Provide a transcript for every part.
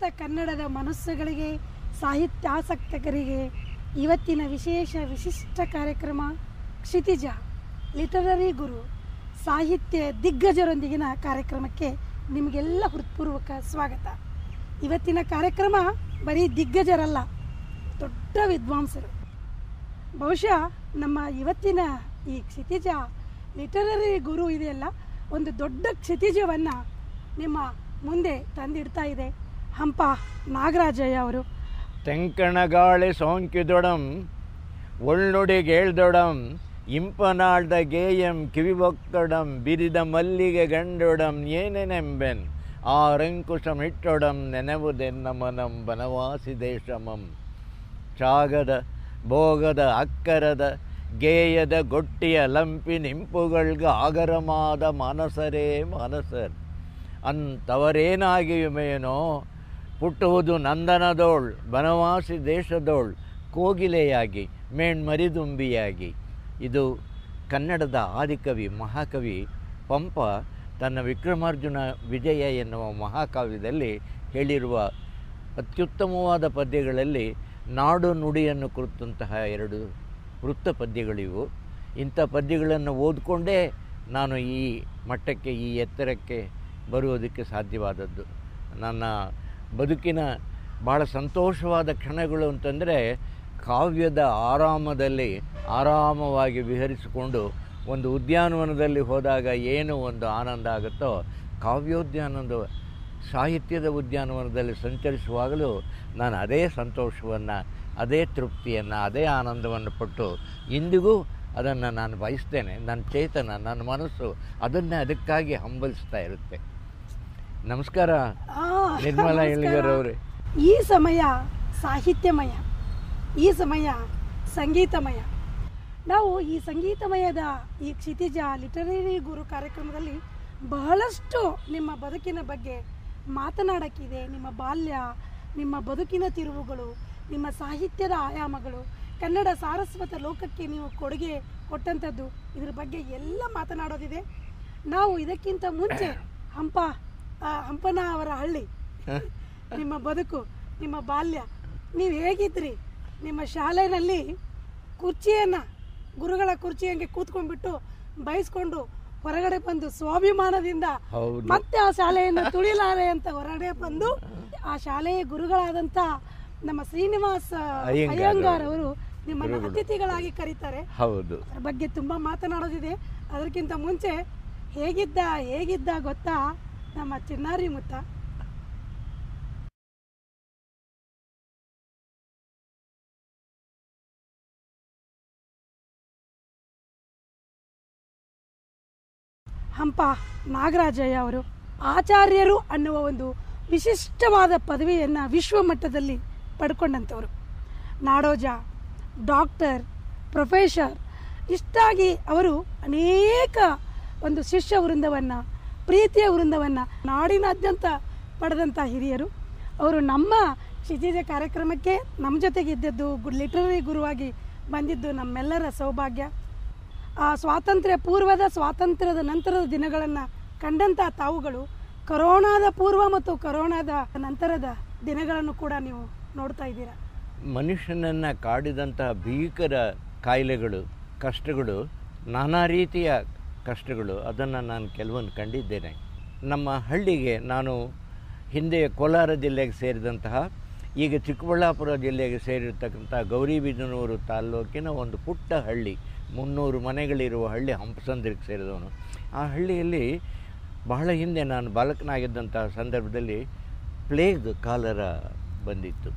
ಸಮಸ್ತ ಕನ್ನಡದ ಮನಸ್ಸುಗಳಿಗೆ ಸಾಹಿತ್ಯಾಸಕ್ತಕರಿಗೆ ಇವತ್ತಿನ ವಿಶೇಷ ವಿಶಿಷ್ಟ ಕಾರ್ಯಕ್ರಮ ಕ್ಷಿತಿಜ, ಲಿಟರರಿ ಗುರು, ಸಾಹಿತ್ಯ ದಿಗ್ಗಜರೊಂದಿಗಿನ ಕಾರ್ಯಕ್ರಮಕ್ಕೆ ನಿಮಗೆಲ್ಲ ಹೃತ್ಪೂರ್ವಕ ಸ್ವಾಗತ. ಇವತ್ತಿನ ಕಾರ್ಯಕ್ರಮ ಬರೀ ದಿಗ್ಗಜರಲ್ಲ, ದೊಡ್ಡ ವಿದ್ವಾಂಸರು. ಬಹುಶಃ ನಮ್ಮ ಇವತ್ತಿನ ಈ ಕ್ಷಿತಿಜ, ಲಿಟರರಿ ಗುರು ಇದೆಯಲ್ಲ, ಒಂದು ದೊಡ್ಡ ಕ್ಷಿತಿಜವನ್ನು ನಿಮ್ಮ ಮುಂದೆ ತಂದಿಡ್ತಾ ಇದೆ. ಹಂಪ, ನಾಗರಾಜಯ್ಯ ಅವರು. ತೆಂಕಣಗಾಳಿ ಸೋಂಕಿದೊಡಂ, ಒಳ್ನುಡಿಗೇಳ್ದೊಡಂ, ಇಂಪನಾಳ್ದ ಗೇಯಂ ಕಿವಿಬೊಕ್ಕಡಂ, ಬಿರಿದ ಮಲ್ಲಿಗೆ ಗಂಡೊಡಂ, ಏನೆನೆಂಬೆನ್ ಇಟ್ಟೊಡಂ ನೆನವುದೆನ್ನ ಮನಂ ಬನವಾಸಿ ದೇಶಮಂ. ಚಾಗದ, ಭೋಗದ, ಅಕ್ಕರದ, ಗೇಯದ ಗೊಟ್ಟಿಯ ಲಂಪಿ ನಿಂಪುಗಳ್ಗ ಆಗರಮಾದ ಮನಸರೇ ಮನಸರ್. ಅಂಥವರೇನಾಗಿಯುಮೇನೋ ಪುಟ್ಟುವುದು ನಂದನದೋಳ್, ಬನವಾಸಿ ದೇಶದೋಳ್, ಕೋಗಿಲೆಯಾಗಿ, ಮೇಣ್ಮರಿದುಂಬಿಯಾಗಿ. ಇದು ಕನ್ನಡದ ಆದಿಕವಿ ಮಹಾಕವಿ ಪಂಪ ತನ್ನ ವಿಕ್ರಮಾರ್ಜುನ ವಿಜಯ ಎನ್ನುವ ಮಹಾಕಾವ್ಯದಲ್ಲಿ ಹೇಳಿರುವ ಅತ್ಯುತ್ತಮವಾದ ಪದ್ಯಗಳಲ್ಲಿ ನಾಡು ನುಡಿಯನ್ನು ಕುರಿತಂತಹ ಎರಡು ವೃತ್ತ ಪದ್ಯಗಳಿವು. ಇಂಥ ಪದ್ಯಗಳನ್ನು ಓದಿಕೊಂಡೇ ನಾನು ಈ ಮಟ್ಟಕ್ಕೆ, ಈ ಎತ್ತರಕ್ಕೆ ಬರುವುದಕ್ಕೆ ಸಾಧ್ಯವಾದದ್ದು. ನನ್ನ ಬದುಕಿನ ಭಾಳ ಸಂತೋಷವಾದ ಕ್ಷಣಗಳು ಅಂತಂದರೆ ಕಾವ್ಯದ ಆರಾಮದಲ್ಲಿ ಆರಾಮವಾಗಿ ವಿಹರಿಸಿಕೊಂಡು ಒಂದು ಉದ್ಯಾನವನದಲ್ಲಿ ಹೋದಾಗ ಏನು ಒಂದು ಆನಂದ ಆಗುತ್ತೋ ಕಾವ್ಯೋದ್ಯಾನದ ಸಾಹಿತ್ಯದ ಉದ್ಯಾನವನದಲ್ಲಿ ಸಂಚರಿಸುವಾಗಲೂ ನಾನು ಅದೇ ಸಂತೋಷವನ್ನು, ಅದೇ ತೃಪ್ತಿಯನ್ನು, ಅದೇ ಆನಂದವನ್ನು ಪಟ್ಟು ಇಂದಿಗೂ ಅದನ್ನು ನಾನು ಬಯಸ್ತೇನೆ. ನನ್ನ ಚೇತನ, ನನ್ನ ಮನಸ್ಸು ಅದನ್ನೇ ಅದಕ್ಕಾಗಿ ಹಂಬಲಿಸ್ತಾ ಇರುತ್ತೆ. ನಮಸ್ಕಾರ. ನಿರ್ಮಲಾ ನಮಸ್ಕಾರ. ಅವರೇ? ಈ ಸಮಯ ಸಾಹಿತ್ಯಮಯ ಈ ಸಮಯ ಸಂಗೀತಮಯ. ನಾವು ಈ ಸಂಗೀತಮಯದ ಈ ಕ್ಷಿತಿಜ ಲಿಟರರಿ ಗುರು ಕಾರ್ಯಕ್ರಮದಲ್ಲಿ ಬಹಳಷ್ಟು ನಿಮ್ಮ ಬದುಕಿನ ಬಗ್ಗೆ ಮಾತನಾಡೋಕ್ಕಿದೆ. ನಿಮ್ಮ ಬಾಲ್ಯ ನಿಮ್ಮ ಬದುಕಿನ ತಿರುವುಗಳು ನಿಮ್ಮ ಸಾಹಿತ್ಯದ ಆಯಾಮಗಳು ಕನ್ನಡ ಸಾರಸ್ವತ ಲೋಕಕ್ಕೆ ನೀವು ಕೊಡುಗೆ ಕೊಟ್ಟಂಥದ್ದು. ಇದ್ರ ಬಗ್ಗೆ ಎಲ್ಲ ಮಾತನಾಡೋದಿದೆ. ನಾವು ಇದಕ್ಕಿಂತ ಮುಂಚೆ ಹಂಪ ಹಂಪನ ಅವರ ಹಳ್ಳಿ. ನಿಮ್ಮ ಬದುಕು ನಿಮ್ಮ ಬಾಲ್ಯ ನೀವು ಹೇಗಿದ್ರಿ? ನಿಮ್ಮ ಶಾಲೆಯಲ್ಲಿ ಕುರ್ಚಿಯನ್ನು ಗುರುಗಳ ಕುರ್ಚಿ ಹಂಗೆ ಕೂತ್ಕೊಂಡ್ಬಿಟ್ಟು ಬಯಸ್ಕೊಂಡು ಹೊರಗಡೆ ಬಂದು ಸ್ವಾಭಿಮಾನದಿಂದ ಮತ್ತೆ ಆ ಶಾಲೆಯನ್ನು ತುಳಿಲಾರೆ ಅಂತ ಹೊರಗಡೆ ಬಂದು ಆ ಶಾಲೆಯ ಗುರುಗಳಾದಂಥ ನಮ್ಮ ಶ್ರೀನಿವಾಸ ಅಯ್ಯಂಗಾರ್ ಅವರು ನಿಮ್ಮನ್ನು ಅತಿಥಿಗಳಾಗಿ ಕರೀತಾರೆ. ಹೌದು. ಅದ್ರ ಬಗ್ಗೆ ತುಂಬಾ ಮಾತನಾಡೋದಿದೆ. ಅದಕ್ಕಿಂತ ಮುಂಚೆ ಹೇಗಿದ್ದ ಹೇಗಿದ್ದ ಗೊತ್ತಾ? ನಮ್ಮ ಚಿನ್ನಾರಿ ಮುತ್ತ. ಹಂಪ ನಾಗರಾಜಯ್ಯ ಅವರು ಆಚಾರ್ಯರು ಅನ್ನುವ ಒಂದು ವಿಶಿಷ್ಟವಾದ ಪದವಿಯನ್ನು ವಿಶ್ವಮಟ್ಟದಲ್ಲಿ ಪಡ್ಕೊಂಡಂಥವರು. ನಾಡೋಜ, ಡಾಕ್ಟರ್, ಪ್ರೊಫೆಸರ್, ಇಷ್ಟಾಗಿ ಅವರು ಅನೇಕ ಒಂದು ಶಿಷ್ಯ ವೃಂದವನ್ನು ಪ್ರೀತಿಯ ವೃಂದವನ್ನು ನಾಡಿನಾದ್ಯಂತ ಪಡೆದಂಥ ಹಿರಿಯರು. ಅವರು ನಮ್ಮ ಕ್ಷಿತಿಜ ಕಾರ್ಯಕ್ರಮಕ್ಕೆ ನಮ್ಮ ಜೊತೆಗಿದ್ದದ್ದು ಗುಡ್ ಲಿಟರರಿ ಗುರುವಾಗಿ ಬಂದಿದ್ದು ನಮ್ಮೆಲ್ಲರ ಸೌಭಾಗ್ಯ. ಆ ಸ್ವಾತಂತ್ರ್ಯ ಪೂರ್ವದ ಸ್ವಾತಂತ್ರ್ಯದ ನಂತರದ ದಿನಗಳನ್ನು ಕಂಡಂಥ ತಾವುಗಳು, ಕರೋನಾದ ಪೂರ್ವ ಮತ್ತು ಕರೋನಾದ ನಂತರದ ದಿನಗಳನ್ನು ಕೂಡ ನೀವು ನೋಡ್ತಾ ಇದ್ದೀರಾ. ಮನುಷ್ಯನನ್ನು ಕಾಡಿದಂತಹ ಭೀಕರ ಕಾಯಿಲೆಗಳು, ಕಷ್ಟಗಳು ನಾನಾ ರೀತಿಯ ಕಷ್ಟಗಳು, ಅದನ್ನು ನಾನು ಕೆಲವೊಂದು ಕಂಡಿದ್ದೇನೆ. ನಮ್ಮ ಹಳ್ಳಿಗೆ ನಾನು ಹಿಂದೆ ಕೋಲಾರ ಜಿಲ್ಲೆಗೆ ಸೇರಿದಂತಹ, ಈಗ ಚಿಕ್ಕಬಳ್ಳಾಪುರ ಜಿಲ್ಲೆಗೆ ಸೇರಿರ್ತಕ್ಕಂಥ ಗೌರಿಬಿದನೂರು ತಾಲ್ಲೂಕಿನ ಒಂದು ಪುಟ್ಟ ಹಳ್ಳಿ, ಮುನ್ನೂರು ಮನೆಗಳಿರುವ ಹಳ್ಳಿ ಹಂಪಸಂದ್ರಿಗೆ ಸೇರಿದವನು. ಆ ಹಳ್ಳಿಯಲ್ಲಿ ಬಹಳ ಹಿಂದೆ ನಾನು ಬಾಲಕನಾಗಿದ್ದಂತಹ ಸಂದರ್ಭದಲ್ಲಿ ಪ್ಲೇಗ್ ಕಾಲರ ಬಂದಿತ್ತು.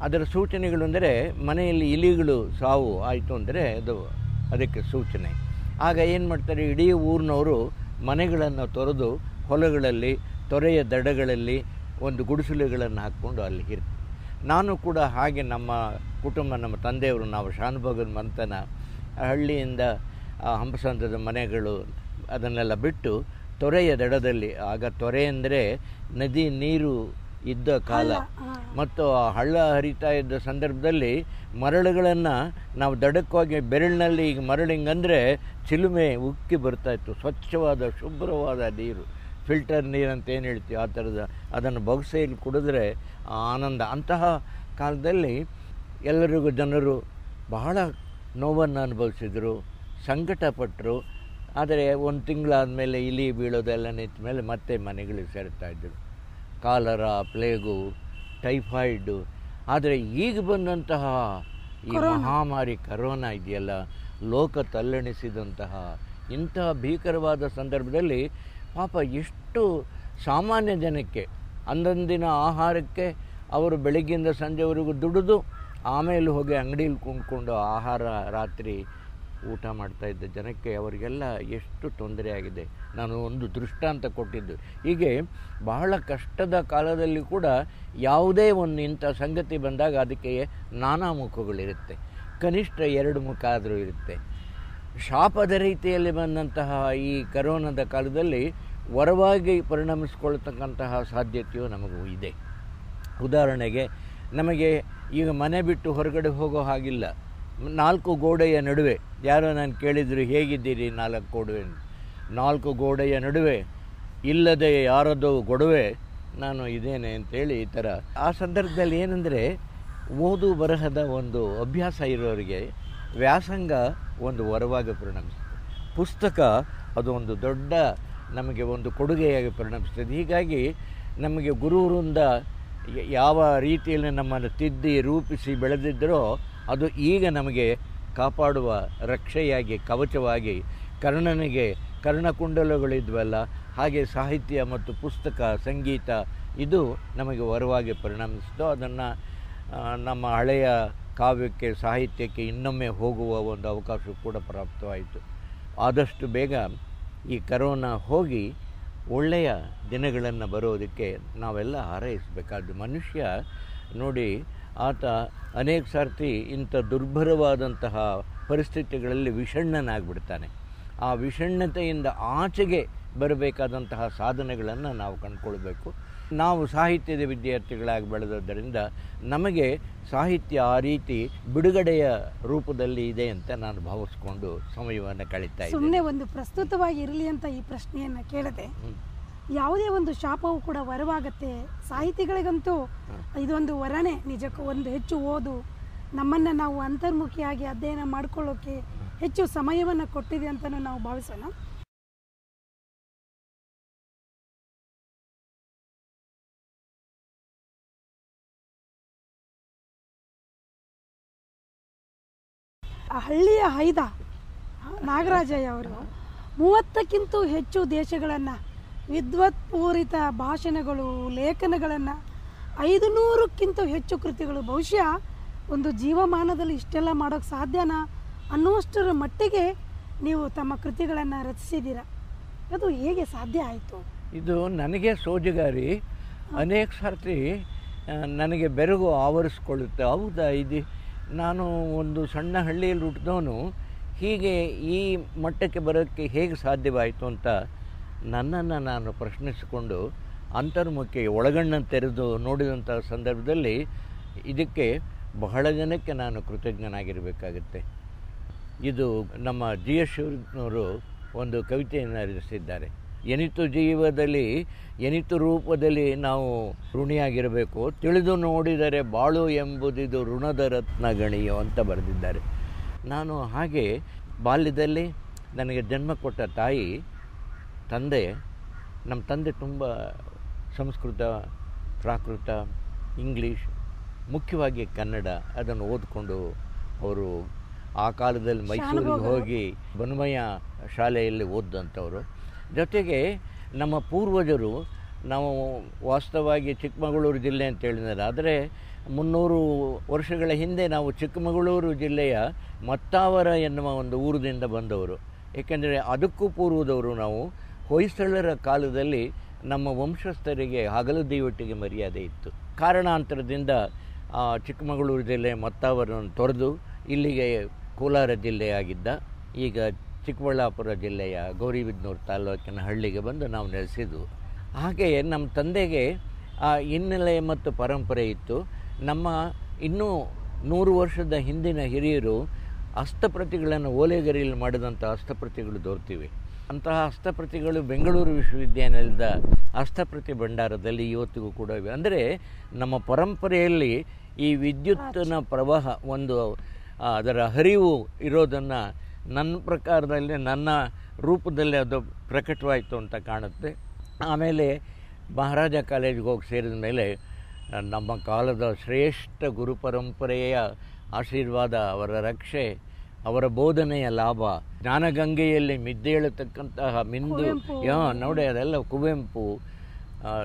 ಅದರ ಸೂಚನೆಗಳು ಅಂದರೆ, ಮನೆಯಲ್ಲಿ ಇಲಿಗಳು ಸಾವು ಆಯಿತು ಅಂದರೆ ಅದು ಅದಕ್ಕೆ ಸೂಚನೆ. ಆಗ ಏನು ಮಾಡ್ತಾರೆ? ಇಡೀ ಊರಿನವರು ಮನೆಗಳನ್ನು ತೊರೆದು ಹೊಲಗಳಲ್ಲಿ, ತೊರೆಯ ದಡಗಳಲ್ಲಿ ಒಂದು ಗುಡಿಸಲುಗಳನ್ನು ಹಾಕ್ಕೊಂಡು ಅಲ್ಲಿ ಇರ್ತೀವಿ ನಾನು ಕೂಡ ಹಾಗೆ ನಮ್ಮ ಕುಟುಂಬ, ನಮ್ಮ ತಂದೆಯವರು, ನಾವು ಶಾನುಭೋಗದ ಮಂತನ ಹಳ್ಳಿಯಿಂದ ಹಂಪಸಂದ್ರದ ಮನೆಗಳು ಅದನ್ನೆಲ್ಲ ಬಿಟ್ಟು ತೊರೆಯ ದಡದಲ್ಲಿ, ಆಗ ತೊರೆ ಅಂದರೆ ನದಿ, ನೀರು ಇದ್ದ ಕಾಲ. ಮತ್ತು ಆ ಹಳ್ಳ ಹರಿತಾ ಇದ್ದ ಸಂದರ್ಭದಲ್ಲಿ ಮರಳುಗಳನ್ನು ನಾವು ದಡಕ್ಕೋಗಿ ಬೆರಳಿನಲ್ಲಿ ಈಗ ಮರಳು ಹಿಂಗಂದರೆ ಚಿಲುಮೆ ಉಕ್ಕಿ ಬರ್ತಾ ಇತ್ತು. ಸ್ವಚ್ಛವಾದ ಶುಭ್ರವಾದ ನೀರು. ಫಿಲ್ಟರ್ ನೀರು ಅಂತ ಏನು ಹೇಳ್ತೀವಿ ಆ ಥರದ ಅದನ್ನು ಬೊಗಸೆಯಲ್ಲಿ ಕುಡಿದ್ರೆ ಆನಂದ. ಅಂತಹ ಕಾಲದಲ್ಲಿ ಎಲ್ಲರಿಗೂ ಜನರು ಬಹಳ ನೋವನ್ನು ಅನುಭವಿಸಿದರು ಸಂಕಟಪಟ್ಟರು ಆದರೆ ಒಂದು ತಿಂಗಳಾದಮೇಲೆ ಇಲಿ ಬೀಳೋದೆಲ್ಲ ನಿಂತ ಮೇಲೆ ಮತ್ತೆ ಮನೆಗಳಿಗೆ ಸೇರ್ತಾ ಇದ್ದರು ಕಾಲರ ಪ್ಲೇಗು ಟೈಫಾಯ್ಡು. ಆದರೆ ಈಗ ಬಂದಂತಹ ಈ ಮಹಾಮಾರಿ ಕರೋನಾ ಇದೆಯಲ್ಲ ಲೋಕ ತಲ್ಲಣಿಸಿದಂತಹ ಇಂತಹ ಭೀಕರವಾದ ಸಂದರ್ಭದಲ್ಲಿ ಪಾಪ ಎಷ್ಟು ಸಾಮಾನ್ಯ ಜನಕ್ಕೆ ಅಂದಂದಿನ ಆಹಾರಕ್ಕೆ ಅವರು ಬೆಳಗ್ಗಿಂದ ಸಂಜೆವರೆಗೂ ದುಡಿದು ಆಮೇಲೆ ಹೋಗಿ ಅಂಗಡಿಯಲ್ಲಿ ಕುಂಡ್ಕೊಂಡು ಆಹಾರ ರಾತ್ರಿ ಊಟ ಮಾಡ್ತಾಯಿದ್ದ ಜನಕ್ಕೆ ಅವರಿಗೆಲ್ಲ ಎಷ್ಟು ತೊಂದರೆ ಆಗಿದೆ. ನಾನು ಒಂದು ದೃಷ್ಟಾಂತ ಕೊಟ್ಟಿದ್ದು. ಹೀಗೆ ಬಹಳ ಕಷ್ಟದ ಕಾಲದಲ್ಲಿ ಕೂಡ ಯಾವುದೇ ಒಂದು ಇಂಥ ಸಂಗತಿ ಬಂದಾಗ ಅದಕ್ಕೆ ನಾನಾ ಮುಖಗಳಿರುತ್ತೆ. ಕನಿಷ್ಠ ಎರಡು ಮುಖ ಆದರೂ ಇರುತ್ತೆ. ಶಾಪದ ರೀತಿಯಲ್ಲಿ ಬಂದಂತಹ ಈ ಕರೋನಾದ ಕಾಲದಲ್ಲಿ ವರವಾಗಿ ಪರಿಣಮಿಸ್ಕೊಳ್ತಕ್ಕಂತಹ ಸಾಧ್ಯತೆಯು ನಮಗೂ ಇದೆ. ಉದಾಹರಣೆಗೆ ನಮಗೆ ಈಗ ಮನೆ ಬಿಟ್ಟು ಹೊರಗಡೆ ಹೋಗೋ ಹಾಗಿಲ್ಲ. ನಾಲ್ಕು ಗೋಡೆಯ ನಡುವೆ, ಯಾರೋ ನಾನು ಕೇಳಿದರು, ಹೇಗಿದ್ದೀರಿ ನಾಲ್ಕು ಗೋಡೆ ನಾಲ್ಕು ಗೋಡೆಯ ನಡುವೆ ಇಲ್ಲದೆ ಯಾರದ್ದು ಗೊಡವೆ, ನಾನು ಇದ್ದೇನೆ ಅಂತೇಳಿ ಈ ಥರ. ಆ ಸಂದರ್ಭದಲ್ಲಿ ಏನಂದರೆ, ಓದು ಬರಹದ ಒಂದು ಅಭ್ಯಾಸ ಇರೋರಿಗೆ ವ್ಯಾಸಂಗ ಒಂದು ವರವಾಗಿ ಪರಿಣಮಿಸ್ತದೆ ಪುಸ್ತಕ ಅದು ಒಂದು ದೊಡ್ಡ ನಮಗೆ ಒಂದು ಕೊಡುಗೆಯಾಗಿ ಪರಿಣಮಿಸ್ತದೆ ಹೀಗಾಗಿ ನಮಗೆ ಗುರುವರಿಂದ ಯಾವ ರೀತಿಯಲ್ಲಿ ನಮ್ಮನ್ನು ತಿದ್ದಿ, ರೂಪಿಸಿ ಬೆಳೆದಿದ್ದರೋ ಅದು ಈಗ ನಮಗೆ ಕಾಪಾಡುವ ರಕ್ಷೆಯಾಗಿ, ಕವಚವಾಗಿ ಕರ್ಣನಿಗೆ ಕರ್ಣಕುಂಡಲಗಳಿದ್ವಲ್ಲ, ಹಾಗೆ ಸಾಹಿತ್ಯ ಮತ್ತು ಪುಸ್ತಕ, ಸಂಗೀತ, ಇದು ನಮಗೆ ವರವಾಗಿ ಪರಿಣಮಿಸಿತು. ಅದನ್ನು ನಮ್ಮ ಹಳೆಯ ಕಾವ್ಯಕ್ಕೆ, ಸಾಹಿತ್ಯಕ್ಕೆ ಇನ್ನೊಮ್ಮೆ ಹೋಗುವ ಒಂದು ಅವಕಾಶ ಕೂಡ ಪ್ರಾಪ್ತವಾಯಿತು. ಆದಷ್ಟು ಬೇಗ ಈ ಕರೋನಾ ಹೋಗಿ ಒಳ್ಳೆಯ ದಿನಗಳನ್ನು ಬರೋದಕ್ಕೆ ನಾವೆಲ್ಲ ಹಾರೈಸಬೇಕಾದ್ದು. ಮನುಷ್ಯ ನೋಡಿ, ಆತ ಅನೇಕ ಸರ್ತಿ ಇಂಥ ದುರ್ಭರವಾದಂತಹ ಪರಿಸ್ಥಿತಿಗಳಲ್ಲಿ ವಿಷಣ್ಣನಾಗ್ಬಿಡ್ತಾನೆ. ಆ ವಿಷಣ್ಣತೆಯಿಂದ ಆಚೆಗೆ ಬರಬೇಕಾದಂತಹ ಸಾಧನೆಗಳನ್ನು ನಾವು ಕಂಡುಕೊಳ್ಬೇಕು. ನಾವು ಸಾಹಿತ್ಯದ ವಿದ್ಯಾರ್ಥಿಗಳಾಗಿ ಬೆಳೆದದ್ದರಿಂದ ನಮಗೆ ಸಾಹಿತ್ಯ ಆ ರೀತಿ ಬಿಡುಗಡೆಯ ರೂಪದಲ್ಲಿ ಇದೆ ಅಂತ ನಾನು ಭಾವಿಸ್ಕೊಂಡು ಸಮಯವನ್ನು ಕಳೀತಾ ಇದ್ದೀನಿ. ಸುಮ್ಮನೆ ಒಂದು ಪ್ರಸ್ತುತವಾಗಿ ಇರಲಿ ಅಂತ ಈ ಪ್ರಶ್ನೆಯನ್ನು ಕೇಳಿದೆ ಯಾವುದೇ ಒಂದು ಶಾಪವು ಕೂಡ ವರವಾಗತ್ತೆ. ಸಾಹಿತಿಗಳಿಗಂತೂ ಇದೊಂದು ವರನೇ. ನಿಜಕ್ಕೂ ಒಂದು ಹೆಚ್ಚು ಓದು. ನಮ್ಮನ್ನು ನಾವು ಅಂತರ್ಮುಖಿಯಾಗಿ ಅಧ್ಯಯನ ಮಾಡ್ಕೊಳ್ಳೋಕೆ ಹೆಚ್ಚು ಸಮಯವನ್ನು ಕೊಟ್ಟಿದೆ ಅಂತಲೂ ನಾವು ಭಾವಿಸೋಣ. ಹಳ್ಳಿಯ ಹೈದ ನಾಗರಾಜಯ್ಯ ಅವರು ಮೂವತ್ತಕ್ಕಿಂತ ಹೆಚ್ಚು ದೇಶಗಳನ್ನು, ವಿದ್ವತ್ಪೂರಿತ ಭಾಷಣಗಳು, ಲೇಖನಗಳನ್ನು ಐದು ನೂರಕ್ಕಿಂತ ಹೆಚ್ಚು ಕೃತಿಗಳು, ಬಹುಶಃ ಒಂದು ಜೀವಮಾನದಲ್ಲಿ ಇಷ್ಟೆಲ್ಲ ಮಾಡೋಕ್ಕೆ ಸಾಧ್ಯನಾ? ಅನ್ನುವಷ್ಟರ ಮಟ್ಟಿಗೆ ನೀವು ತಮ್ಮ ಕೃತಿಗಳನ್ನು ರಚಿಸಿದ್ದೀರ? ಅದು ಹೇಗೆ ಸಾಧ್ಯ ಆಯಿತು? ಇದು ನನಗೆ ಸೋಜುಗಾರಿ, ಅನೇಕ ಸರ್ತಿ ನನಗೆ ಬೆರಗು ಆವರಿಸ್ಕೊಳ್ಳುತ್ತೆ. ಹೌದಾ ಇದು? ನಾನು ಒಂದು ಸಣ್ಣ ಹಳ್ಳಿಯಲ್ಲಿ ಹುಟ್ಟಿದವನು. ಹೀಗೆ ಈ ಮಟ್ಟಕ್ಕೆ ಬರೋಕ್ಕೆ ಹೇಗೆ ಸಾಧ್ಯವಾಯಿತು ಅಂತ ನನ್ನನ್ನು ನಾನು ಪ್ರಶ್ನಿಸಿಕೊಂಡು ಅಂತರ್ಮುಖಿ ಒಳಗಣ್ಣನ್ನು ತೆರೆದು ನೋಡಿದಂಥ ಸಂದರ್ಭದಲ್ಲಿ ಇದಕ್ಕೆ ಬಹಳ ಜನಕ್ಕೆ ನಾನು ಕೃತಜ್ಞನಾಗಿರಬೇಕಾಗುತ್ತೆ. ಇದು ನಮ್ಮ ಜಿ ಎಸ್ ಶಿವನವರು ಒಂದು ಕವಿತೆಯನ್ನು ರಚಿಸಿದ್ದಾರೆ. ಎನಿತು ಜೀವದಲ್ಲಿ, ಎನಿತು ರೂಪದಲ್ಲಿ ನಾವು ಋಣಿಯಾಗಿರಬೇಕು. ತಿಳಿದು ನೋಡಿದರೆ ಬಾಳು ಎಂಬುದಿದು ಋಣದ ರತ್ನಗಣಿಯೋ ಅಂತ ಬರೆದಿದ್ದಾರೆ. ನಾನು ಹಾಗೆ ಬಾಲ್ಯದಲ್ಲಿ ನನಗೆ ಜನ್ಮ ಕೊಟ್ಟ ತಾಯಿ, ತಂದೆ, ನಮ್ಮ ತಂದೆ ತುಂಬ ಸಂಸ್ಕೃತ, ಪ್ರಾಕೃತ, ಇಂಗ್ಲೀಷ್, ಮುಖ್ಯವಾಗಿ ಕನ್ನಡ, ಅದನ್ನು ಓದಿಕೊಂಡು ಅವರು ಆ ಕಾಲದಲ್ಲಿ ಮೈಸೂರಿಗೆ ಹೋಗಿ ಬನ್ಮಯ ಶಾಲೆಯಲ್ಲಿ ಓದಿದಂಥವರು. ಜೊತೆಗೆ ನಮ್ಮ ಪೂರ್ವಜರು ನಾವು ವಾಸ್ತವವಾಗಿ ಚಿಕ್ಕಮಗಳೂರು ಜಿಲ್ಲೆ ಅಂತ ಹೇಳಿದ್ದಾರೆ. ಆದರೆ ಮುನ್ನೂರು ವರ್ಷಗಳ ಹಿಂದೆ ನಾವು ಚಿಕ್ಕಮಗಳೂರು ಜಿಲ್ಲೆಯ ಮತ್ತಾವರ ಎನ್ನುವ ಒಂದು ಊರಿನಿಂದ ಬಂದವರು. ಏಕೆಂದರೆ ಅದಕ್ಕೂ ಪೂರ್ವದವರು ನಾವು ಹೊಯ್ಸಳರ ಕಾಲದಲ್ಲಿ ನಮ್ಮ ವಂಶಸ್ಥರಿಗೆ ಹಗಲು ದೈವಟ್ಟಿಗೆ ಮರ್ಯಾದೆ ಇತ್ತು. ಕಾರಣಾಂತರದಿಂದ ಚಿಕ್ಕಮಗಳೂರು ಜಿಲ್ಲೆ ಮತ್ತಾವರನ್ನು ತೊರೆದು ಇಲ್ಲಿಗೆ ಕೋಲಾರ ಜಿಲ್ಲೆಯಾಗಿದ್ದ, ಈಗ ಚಿಕ್ಕಬಳ್ಳಾಪುರ ಜಿಲ್ಲೆಯ ಗೌರಿಬಿದನೂರು ತಾಲೂಕಿನ ಹಳ್ಳಿಗೆ ಬಂದು ನಾವು ನೆಲೆಸಿದ್ವು. ಹಾಗೆಯೇ ನಮ್ಮ ತಂದೆಗೆ ಆ ಹಿನ್ನೆಲೆ ಮತ್ತು ಪರಂಪರೆ ಇತ್ತು. ನಮ್ಮ ಇನ್ನೂ ನೂರು ವರ್ಷದ ಹಿಂದಿನ ಹಿರಿಯರು ಹಸ್ತಪ್ರತಿಗಳನ್ನು ಓಲೆಗರಿಯಲ್ಲಿ ಮಾಡಿದಂಥ ಹಸ್ತಪ್ರತಿಗಳು ದೊರೆತಿವೆ. ಅಂತಹ ಹಸ್ತಪ್ರತಿಗಳು ಬೆಂಗಳೂರು ವಿಶ್ವವಿದ್ಯಾನಿಲಯದ ಹಸ್ತಪ್ರತಿ ಭಂಡಾರದಲ್ಲಿ ಇವತ್ತಿಗೂ ಕೂಡ ಇವೆ. ಅಂದರೆ ನಮ್ಮ ಪರಂಪರೆಯಲ್ಲಿ ಈ ವಿದ್ಯುತ್ತಿನ ಪ್ರವಾಹ ಒಂದು ಅದರ ಹರಿವು ಇರೋದನ್ನು ನನ್ನ ಪ್ರಕಾರದಲ್ಲಿ ನನ್ನ ರೂಪದಲ್ಲಿ ಅದು ಪ್ರಕಟವಾಯಿತು ಅಂತ ಕಾಣುತ್ತೆ. ಆಮೇಲೆ ಮಹಾರಾಜ ಕಾಲೇಜಿಗೆ ಹೋಗಿ ಸೇರಿದ ಮೇಲೆ ನಮ್ಮ ಕಾಲದ ಶ್ರೇಷ್ಠ ಗುರು ಪರಂಪರೆಯ ಆಶೀರ್ವಾದ ಅವರ ರಕ್ಷೆ ಅವರ ಬೋಧನೆಯ ಲಾಭ ಜ್ಞಾನಗಂಗೆಯಲ್ಲಿ ಮಿದ್ದೇಳತಕ್ಕಂತಹ ಮಿಂದು ಯಾ ನೋಡಿ ಅದೆಲ್ಲ Kuvempu.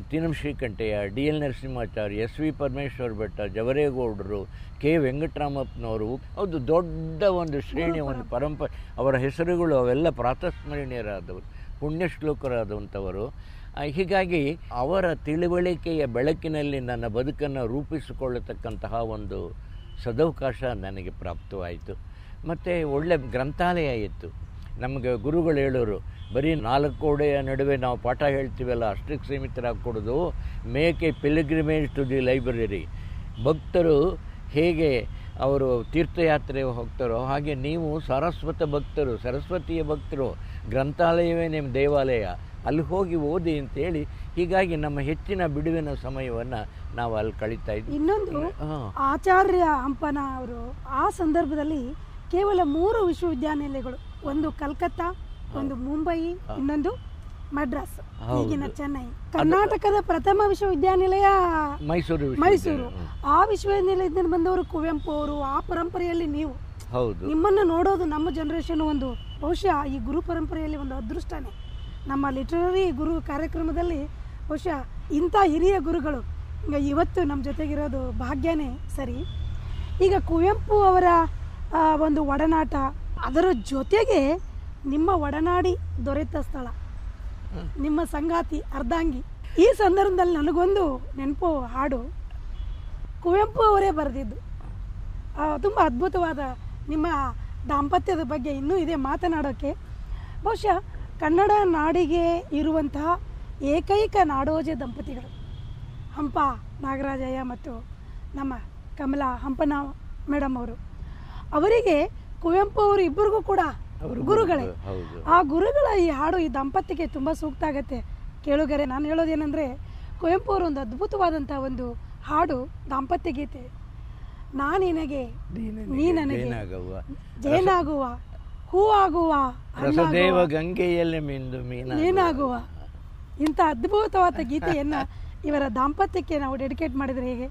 Teenam Srikantaiah D L Narasimhacharya S V Parameshwar Bhatta ಜವರೇಗೌಡರು K ವೆಂಕಟರಾಮಪ್ಪನವರು ಹೌದು ದೊಡ್ಡ ಒಂದು ಶ್ರೇಣಿ ಒಂದು ಪರಂಪರೆ ಅವರ ಹೆಸರುಗಳು ಅವೆಲ್ಲ ಪ್ರಾತಸ್ಮರಣೀಯರಾದವರು ಪುಣ್ಯ ಶ್ಲೋಕರಾದಂಥವರು ಆ, ಹೀಗಾಗಿ ಅವರ ತಿಳುವಳಿಕೆಯ ಬೆಳಕಿನಲ್ಲಿ ನನ್ನ ಬದುಕನ್ನು ರೂಪಿಸಿಕೊಳ್ಳತಕ್ಕಂತಹ ಒಂದು ಸದವಕಾಶ ನನಗೆ ಪ್ರಾಪ್ತವಾಯಿತು. ಮತ್ತು ಒಳ್ಳೆ ಗ್ರಂಥಾಲಯ ಇತ್ತು. ನಮಗೆ ಗುರುಗಳು ಹೇಳೋರು ಬರೀ ನಾಲ್ಕು ಗೋಡೆಯ ನಡುವೆ ನಾವು ಪಾಠ ಹೇಳ್ತೀವಲ್ಲ ಅಷ್ಟಕ್ಕೆ ಸೀಮಿತರಾಗಿ ಕೊಡೋದು. Make a pilgrimage to the library. ಭಕ್ತರು ಹೇಗೆ ಅವರು ತೀರ್ಥಯಾತ್ರೆ ಹೋಗ್ತಾರೋ ಹಾಗೆ ನೀವು ಸರಸ್ವತ ಭಕ್ತರು ಸರಸ್ವತಿಯ ಭಕ್ತರು ಗ್ರಂಥಾಲಯವೇ ನಿಮ್ಮ ದೇವಾಲಯ ಅಲ್ಲಿ ಹೋಗಿ ಓದಿ ಅಂತೇಳಿ ಹೀಗಾಗಿ ನಮ್ಮ ಹೆಚ್ಚಿನ ಬಿಡುವಿನ ಸಮಯವನ್ನು ನಾವು ಅಲ್ಲಿ ಕಳೀತಾ ಇದ್ವಿ. ಇನ್ನೊಂದು ಆಚಾರ್ಯ ಹಂಪನ ಅವರು ಆ ಸಂದರ್ಭದಲ್ಲಿ ಕೇವಲ ಮೂರು ವಿಶ್ವವಿದ್ಯಾನಿಲಯಗಳು ಒಂದು ಕಲ್ಕತ್ತಾ ಒಂದು ಮುಂಬೈ ಇನ್ನೊಂದು ಮದ್ರಾಸ್ ಈಗಿನ ಚೆನ್ನೈ. ಕರ್ನಾಟಕದ ಪ್ರಥಮ ವಿಶ್ವವಿದ್ಯಾನಿಲಯ ಮೈಸೂರು ಮೈಸೂರು. ಆ ವಿಶ್ವವಿದ್ಯಾನಿಲಯದಿಂದ ಬಂದವರು ಕುವೆಂಪು ಅವರು ಆ ಪರಂಪರೆಯಲ್ಲಿ ನೀವು. ಹೌದು. ನಿಮ್ಮನ್ನು ನೋಡೋದು ನಮ್ಮ ಜನರೇಷನ್ ಒಂದು ಬಹುಶಃ ಈ ಗುರು ಪರಂಪರೆಯಲ್ಲಿ ಒಂದು ಅದೃಷ್ಟನೇ. ನಮ್ಮ ಲಿಟರರಿ ಗುರು ಕಾರ್ಯಕ್ರಮದಲ್ಲಿ ಬಹುಶಃ ಇಂಥ ಹಿರಿಯ ಗುರುಗಳು. ಈಗ ಇವತ್ತು ನಮ್ಮ ಜೊತೆಗಿರೋದು ಭಾಗ್ಯನೇ ಸರಿ. ಈಗ ಕುವೆಂಪು ಅವರ ಒಂದು ಒಡನಾಟ ಅದರ ಜೊತೆಗೆ ನಿಮ್ಮ ಒಡನಾಡಿ ದೊರೆತ ಸ್ಥಳ ನಿಮ್ಮ ಸಂಗಾತಿ ಅರ್ಧಾಂಗಿ. ಈ ಸಂದರ್ಭದಲ್ಲಿ ನನಗೊಂದು ನೆನಪು ಹಾಡು. ಕುವೆಂಪು ಅವರೇ ಬರೆದಿದ್ದು. ತುಂಬ ಅದ್ಭುತವಾದ ನಿಮ್ಮ ದಾಂಪತ್ಯದ ಬಗ್ಗೆ ಇನ್ನೂ ಇದೆ ಮಾತನಾಡೋಕ್ಕೆ ಬಹುಶಃ ಕನ್ನಡ ನಾಡಿಗೆ ಇರುವಂತಹ ಏಕೈಕ ನಾಡೋಜ ದಂಪತಿಗಳು. ಹಂಪ ನಾಗರಾಜಯ್ಯ ಮತ್ತು ನಮ್ಮ ಕಮಲಾ ಹಂಪನ ಮೇಡಮ್ ಅವರು. ಅವರಿಗೆ ಕುವೆಂಪು ಅವರು ಇಬ್ಬರಿಗೂ ಕೂಡ ಗುರುಗಳೇ. ಆ ಗುರುಗಳ ಈ ಹಾಡು ಈ ದಾಂಪತ್ಯಕ್ಕೆ ತುಂಬ ಸೂಕ್ತ ಆಗತ್ತೆ. ಕೇಳುಗರೆ ನಾನು ಹೇಳೋದೇನೆಂದರೆ ಕುವೆಂಪು ಅವರು ಒಂದು ಅದ್ಭುತವಾದಂಥ ಒಂದು ಹಾಡು ದಾಂಪತ್ಯ ಗೀತೆ. ನಾನಿನಗೆ ನೀ ನನಗೆ ಜೇನಾಗುವ. ಹೂ ಆಗುವ ರಸದೇವ ಗಂಗೆಯಲ್ಲಿ ಮಿಂದು ಇಂಥ ಅದ್ಭುತವಾದ ಗೀತೆಯನ್ನ ಇವರ ದಾಂಪತ್ಯಕ್ಕೆ ನಾವು ಡೆಡಿಕೇಟ್ ಮಾಡಿದ್ರೆ ಹೇಗೆ?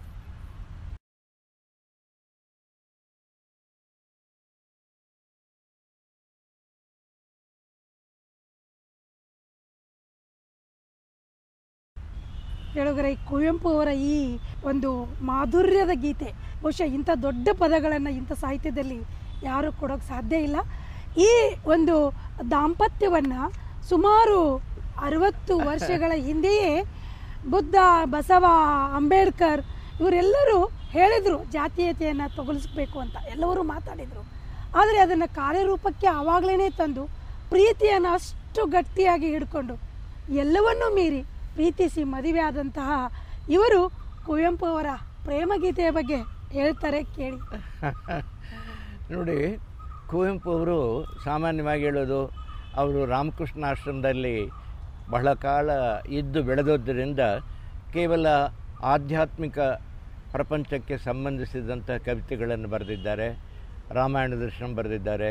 ಹೇಳುಗರೆ ಈ ಕುವೆಂಪು ಅವರ ಈ ಒಂದು ಮಾಧುರ್ಯದ ಗೀತೆ ಬಹುಶಃ ಇಂಥ ದೊಡ್ಡ ಪದಗಳನ್ನು ಇಂಥ ಸಾಹಿತ್ಯದಲ್ಲಿ ಯಾರು ಕೊಡೋಕ್ಕೆ ಸಾಧ್ಯ ಇಲ್ಲ. ಈ ಒಂದು ದಾಂಪತ್ಯವನ್ನು ಸುಮಾರು ಅರವತ್ತು ವರ್ಷಗಳ ಹಿಂದೆಯೇ ಬುದ್ಧ ಬಸವ ಅಂಬೇಡ್ಕರ್ ಇವರೆಲ್ಲರೂ ಹೇಳಿದರು ಜಾತೀಯತೆಯನ್ನು ತಗೊಳಿಸ್ಬೇಕು ಅಂತ. ಎಲ್ಲರೂ ಮಾತಾಡಿದರು. ಆದರೆ ಅದನ್ನು ಕಾರ್ಯರೂಪಕ್ಕೆ ಆವಾಗಲೇ ತಂದು ಪ್ರೀತಿಯನ್ನು ಅಷ್ಟು ಗಟ್ಟಿಯಾಗಿ ಹಿಡ್ಕೊಂಡು ಎಲ್ಲವನ್ನೂ ಮೀರಿ ಪ್ರೀತಿಸಿ ಮದುವೆ ಆದಂತಹ ಇವರು ಕುವೆಂಪು ಅವರ ಪ್ರೇಮಗೀತೆಯ ಬಗ್ಗೆ ಹೇಳ್ತಾರೆ ಕೇಳಿ. ನೋಡಿ, ಕುವೆಂಪು ಅವರು ಸಾಮಾನ್ಯವಾಗಿ ಹೇಳೋದು, ಅವರು ರಾಮಕೃಷ್ಣ ಆಶ್ರಮದಲ್ಲಿ ಬಹಳ ಕಾಲ ಇದ್ದು ಬೆಳೆದೋದ್ರಿಂದ ಕೇವಲ ಆಧ್ಯಾತ್ಮಿಕ ಪ್ರಪಂಚಕ್ಕೆ ಸಂಬಂಧಿಸಿದಂಥ ಕವಿತೆಗಳನ್ನು ಬರೆದಿದ್ದಾರೆ ರಾಮಾಯಣ ದರ್ಶನ ಬರೆದಿದ್ದಾರೆ,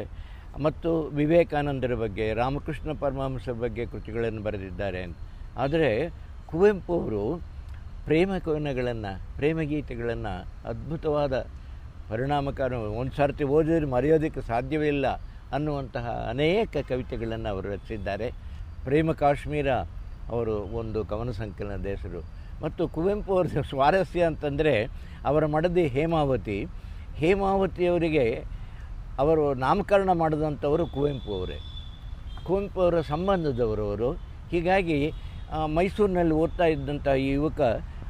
ಮತ್ತು ವಿವೇಕಾನಂದರ ಬಗ್ಗೆ, ರಾಮಕೃಷ್ಣ ಪರಮಹಂಸರ ಬಗ್ಗೆ ಕೃತಿಗಳನ್ನು ಬರೆದಿದ್ದಾರೆ ಆದರೆ ಕುವೆಂಪು ಅವರು ಪ್ರೇಮ ಕವನಗಳನ್ನು ಪ್ರೇಮಗೀತೆಗಳನ್ನು ಅದ್ಭುತವಾದ ಪರಿಣಾಮಕಾರ, ಒಂದು ಸರ್ತಿ ಓದಿದ್ರೆ ಮರೆಯೋದಕ್ಕೆ ಸಾಧ್ಯವೇ ಇಲ್ಲ ಅನ್ನುವಂತಹ ಅನೇಕ ಕವಿತೆಗಳನ್ನು ಅವರು ರಚಿಸಿದ್ದಾರೆ. ಪ್ರೇಮ ಕಾಶ್ಮೀರ ಅವರು ಒಂದು ಕವನ ಸಂಕಲನದ ಹೆಸರು ಮತ್ತು ಕುವೆಂಪು ಅವ್ರ ಸ್ವಾರಸ್ಯ ಅಂತಂದರೆ ಅವರ ಮಡದಿ ಹೇಮಾವತಿ. ಹೇಮಾವತಿಯವರಿಗೆ ಅವರು ನಾಮಕರಣ ಮಾಡಿದಂಥವರು ಕುವೆಂಪು ಅವರೇ. ಕುವೆಂಪು ಅವರ ಸಂಬಂಧದವರು ಅವರು. ಹೀಗಾಗಿ ಮೈಸೂರಿನಲ್ಲಿ ಓದ್ತಾ ಇದ್ದಂಥ ಈ ಯುವಕ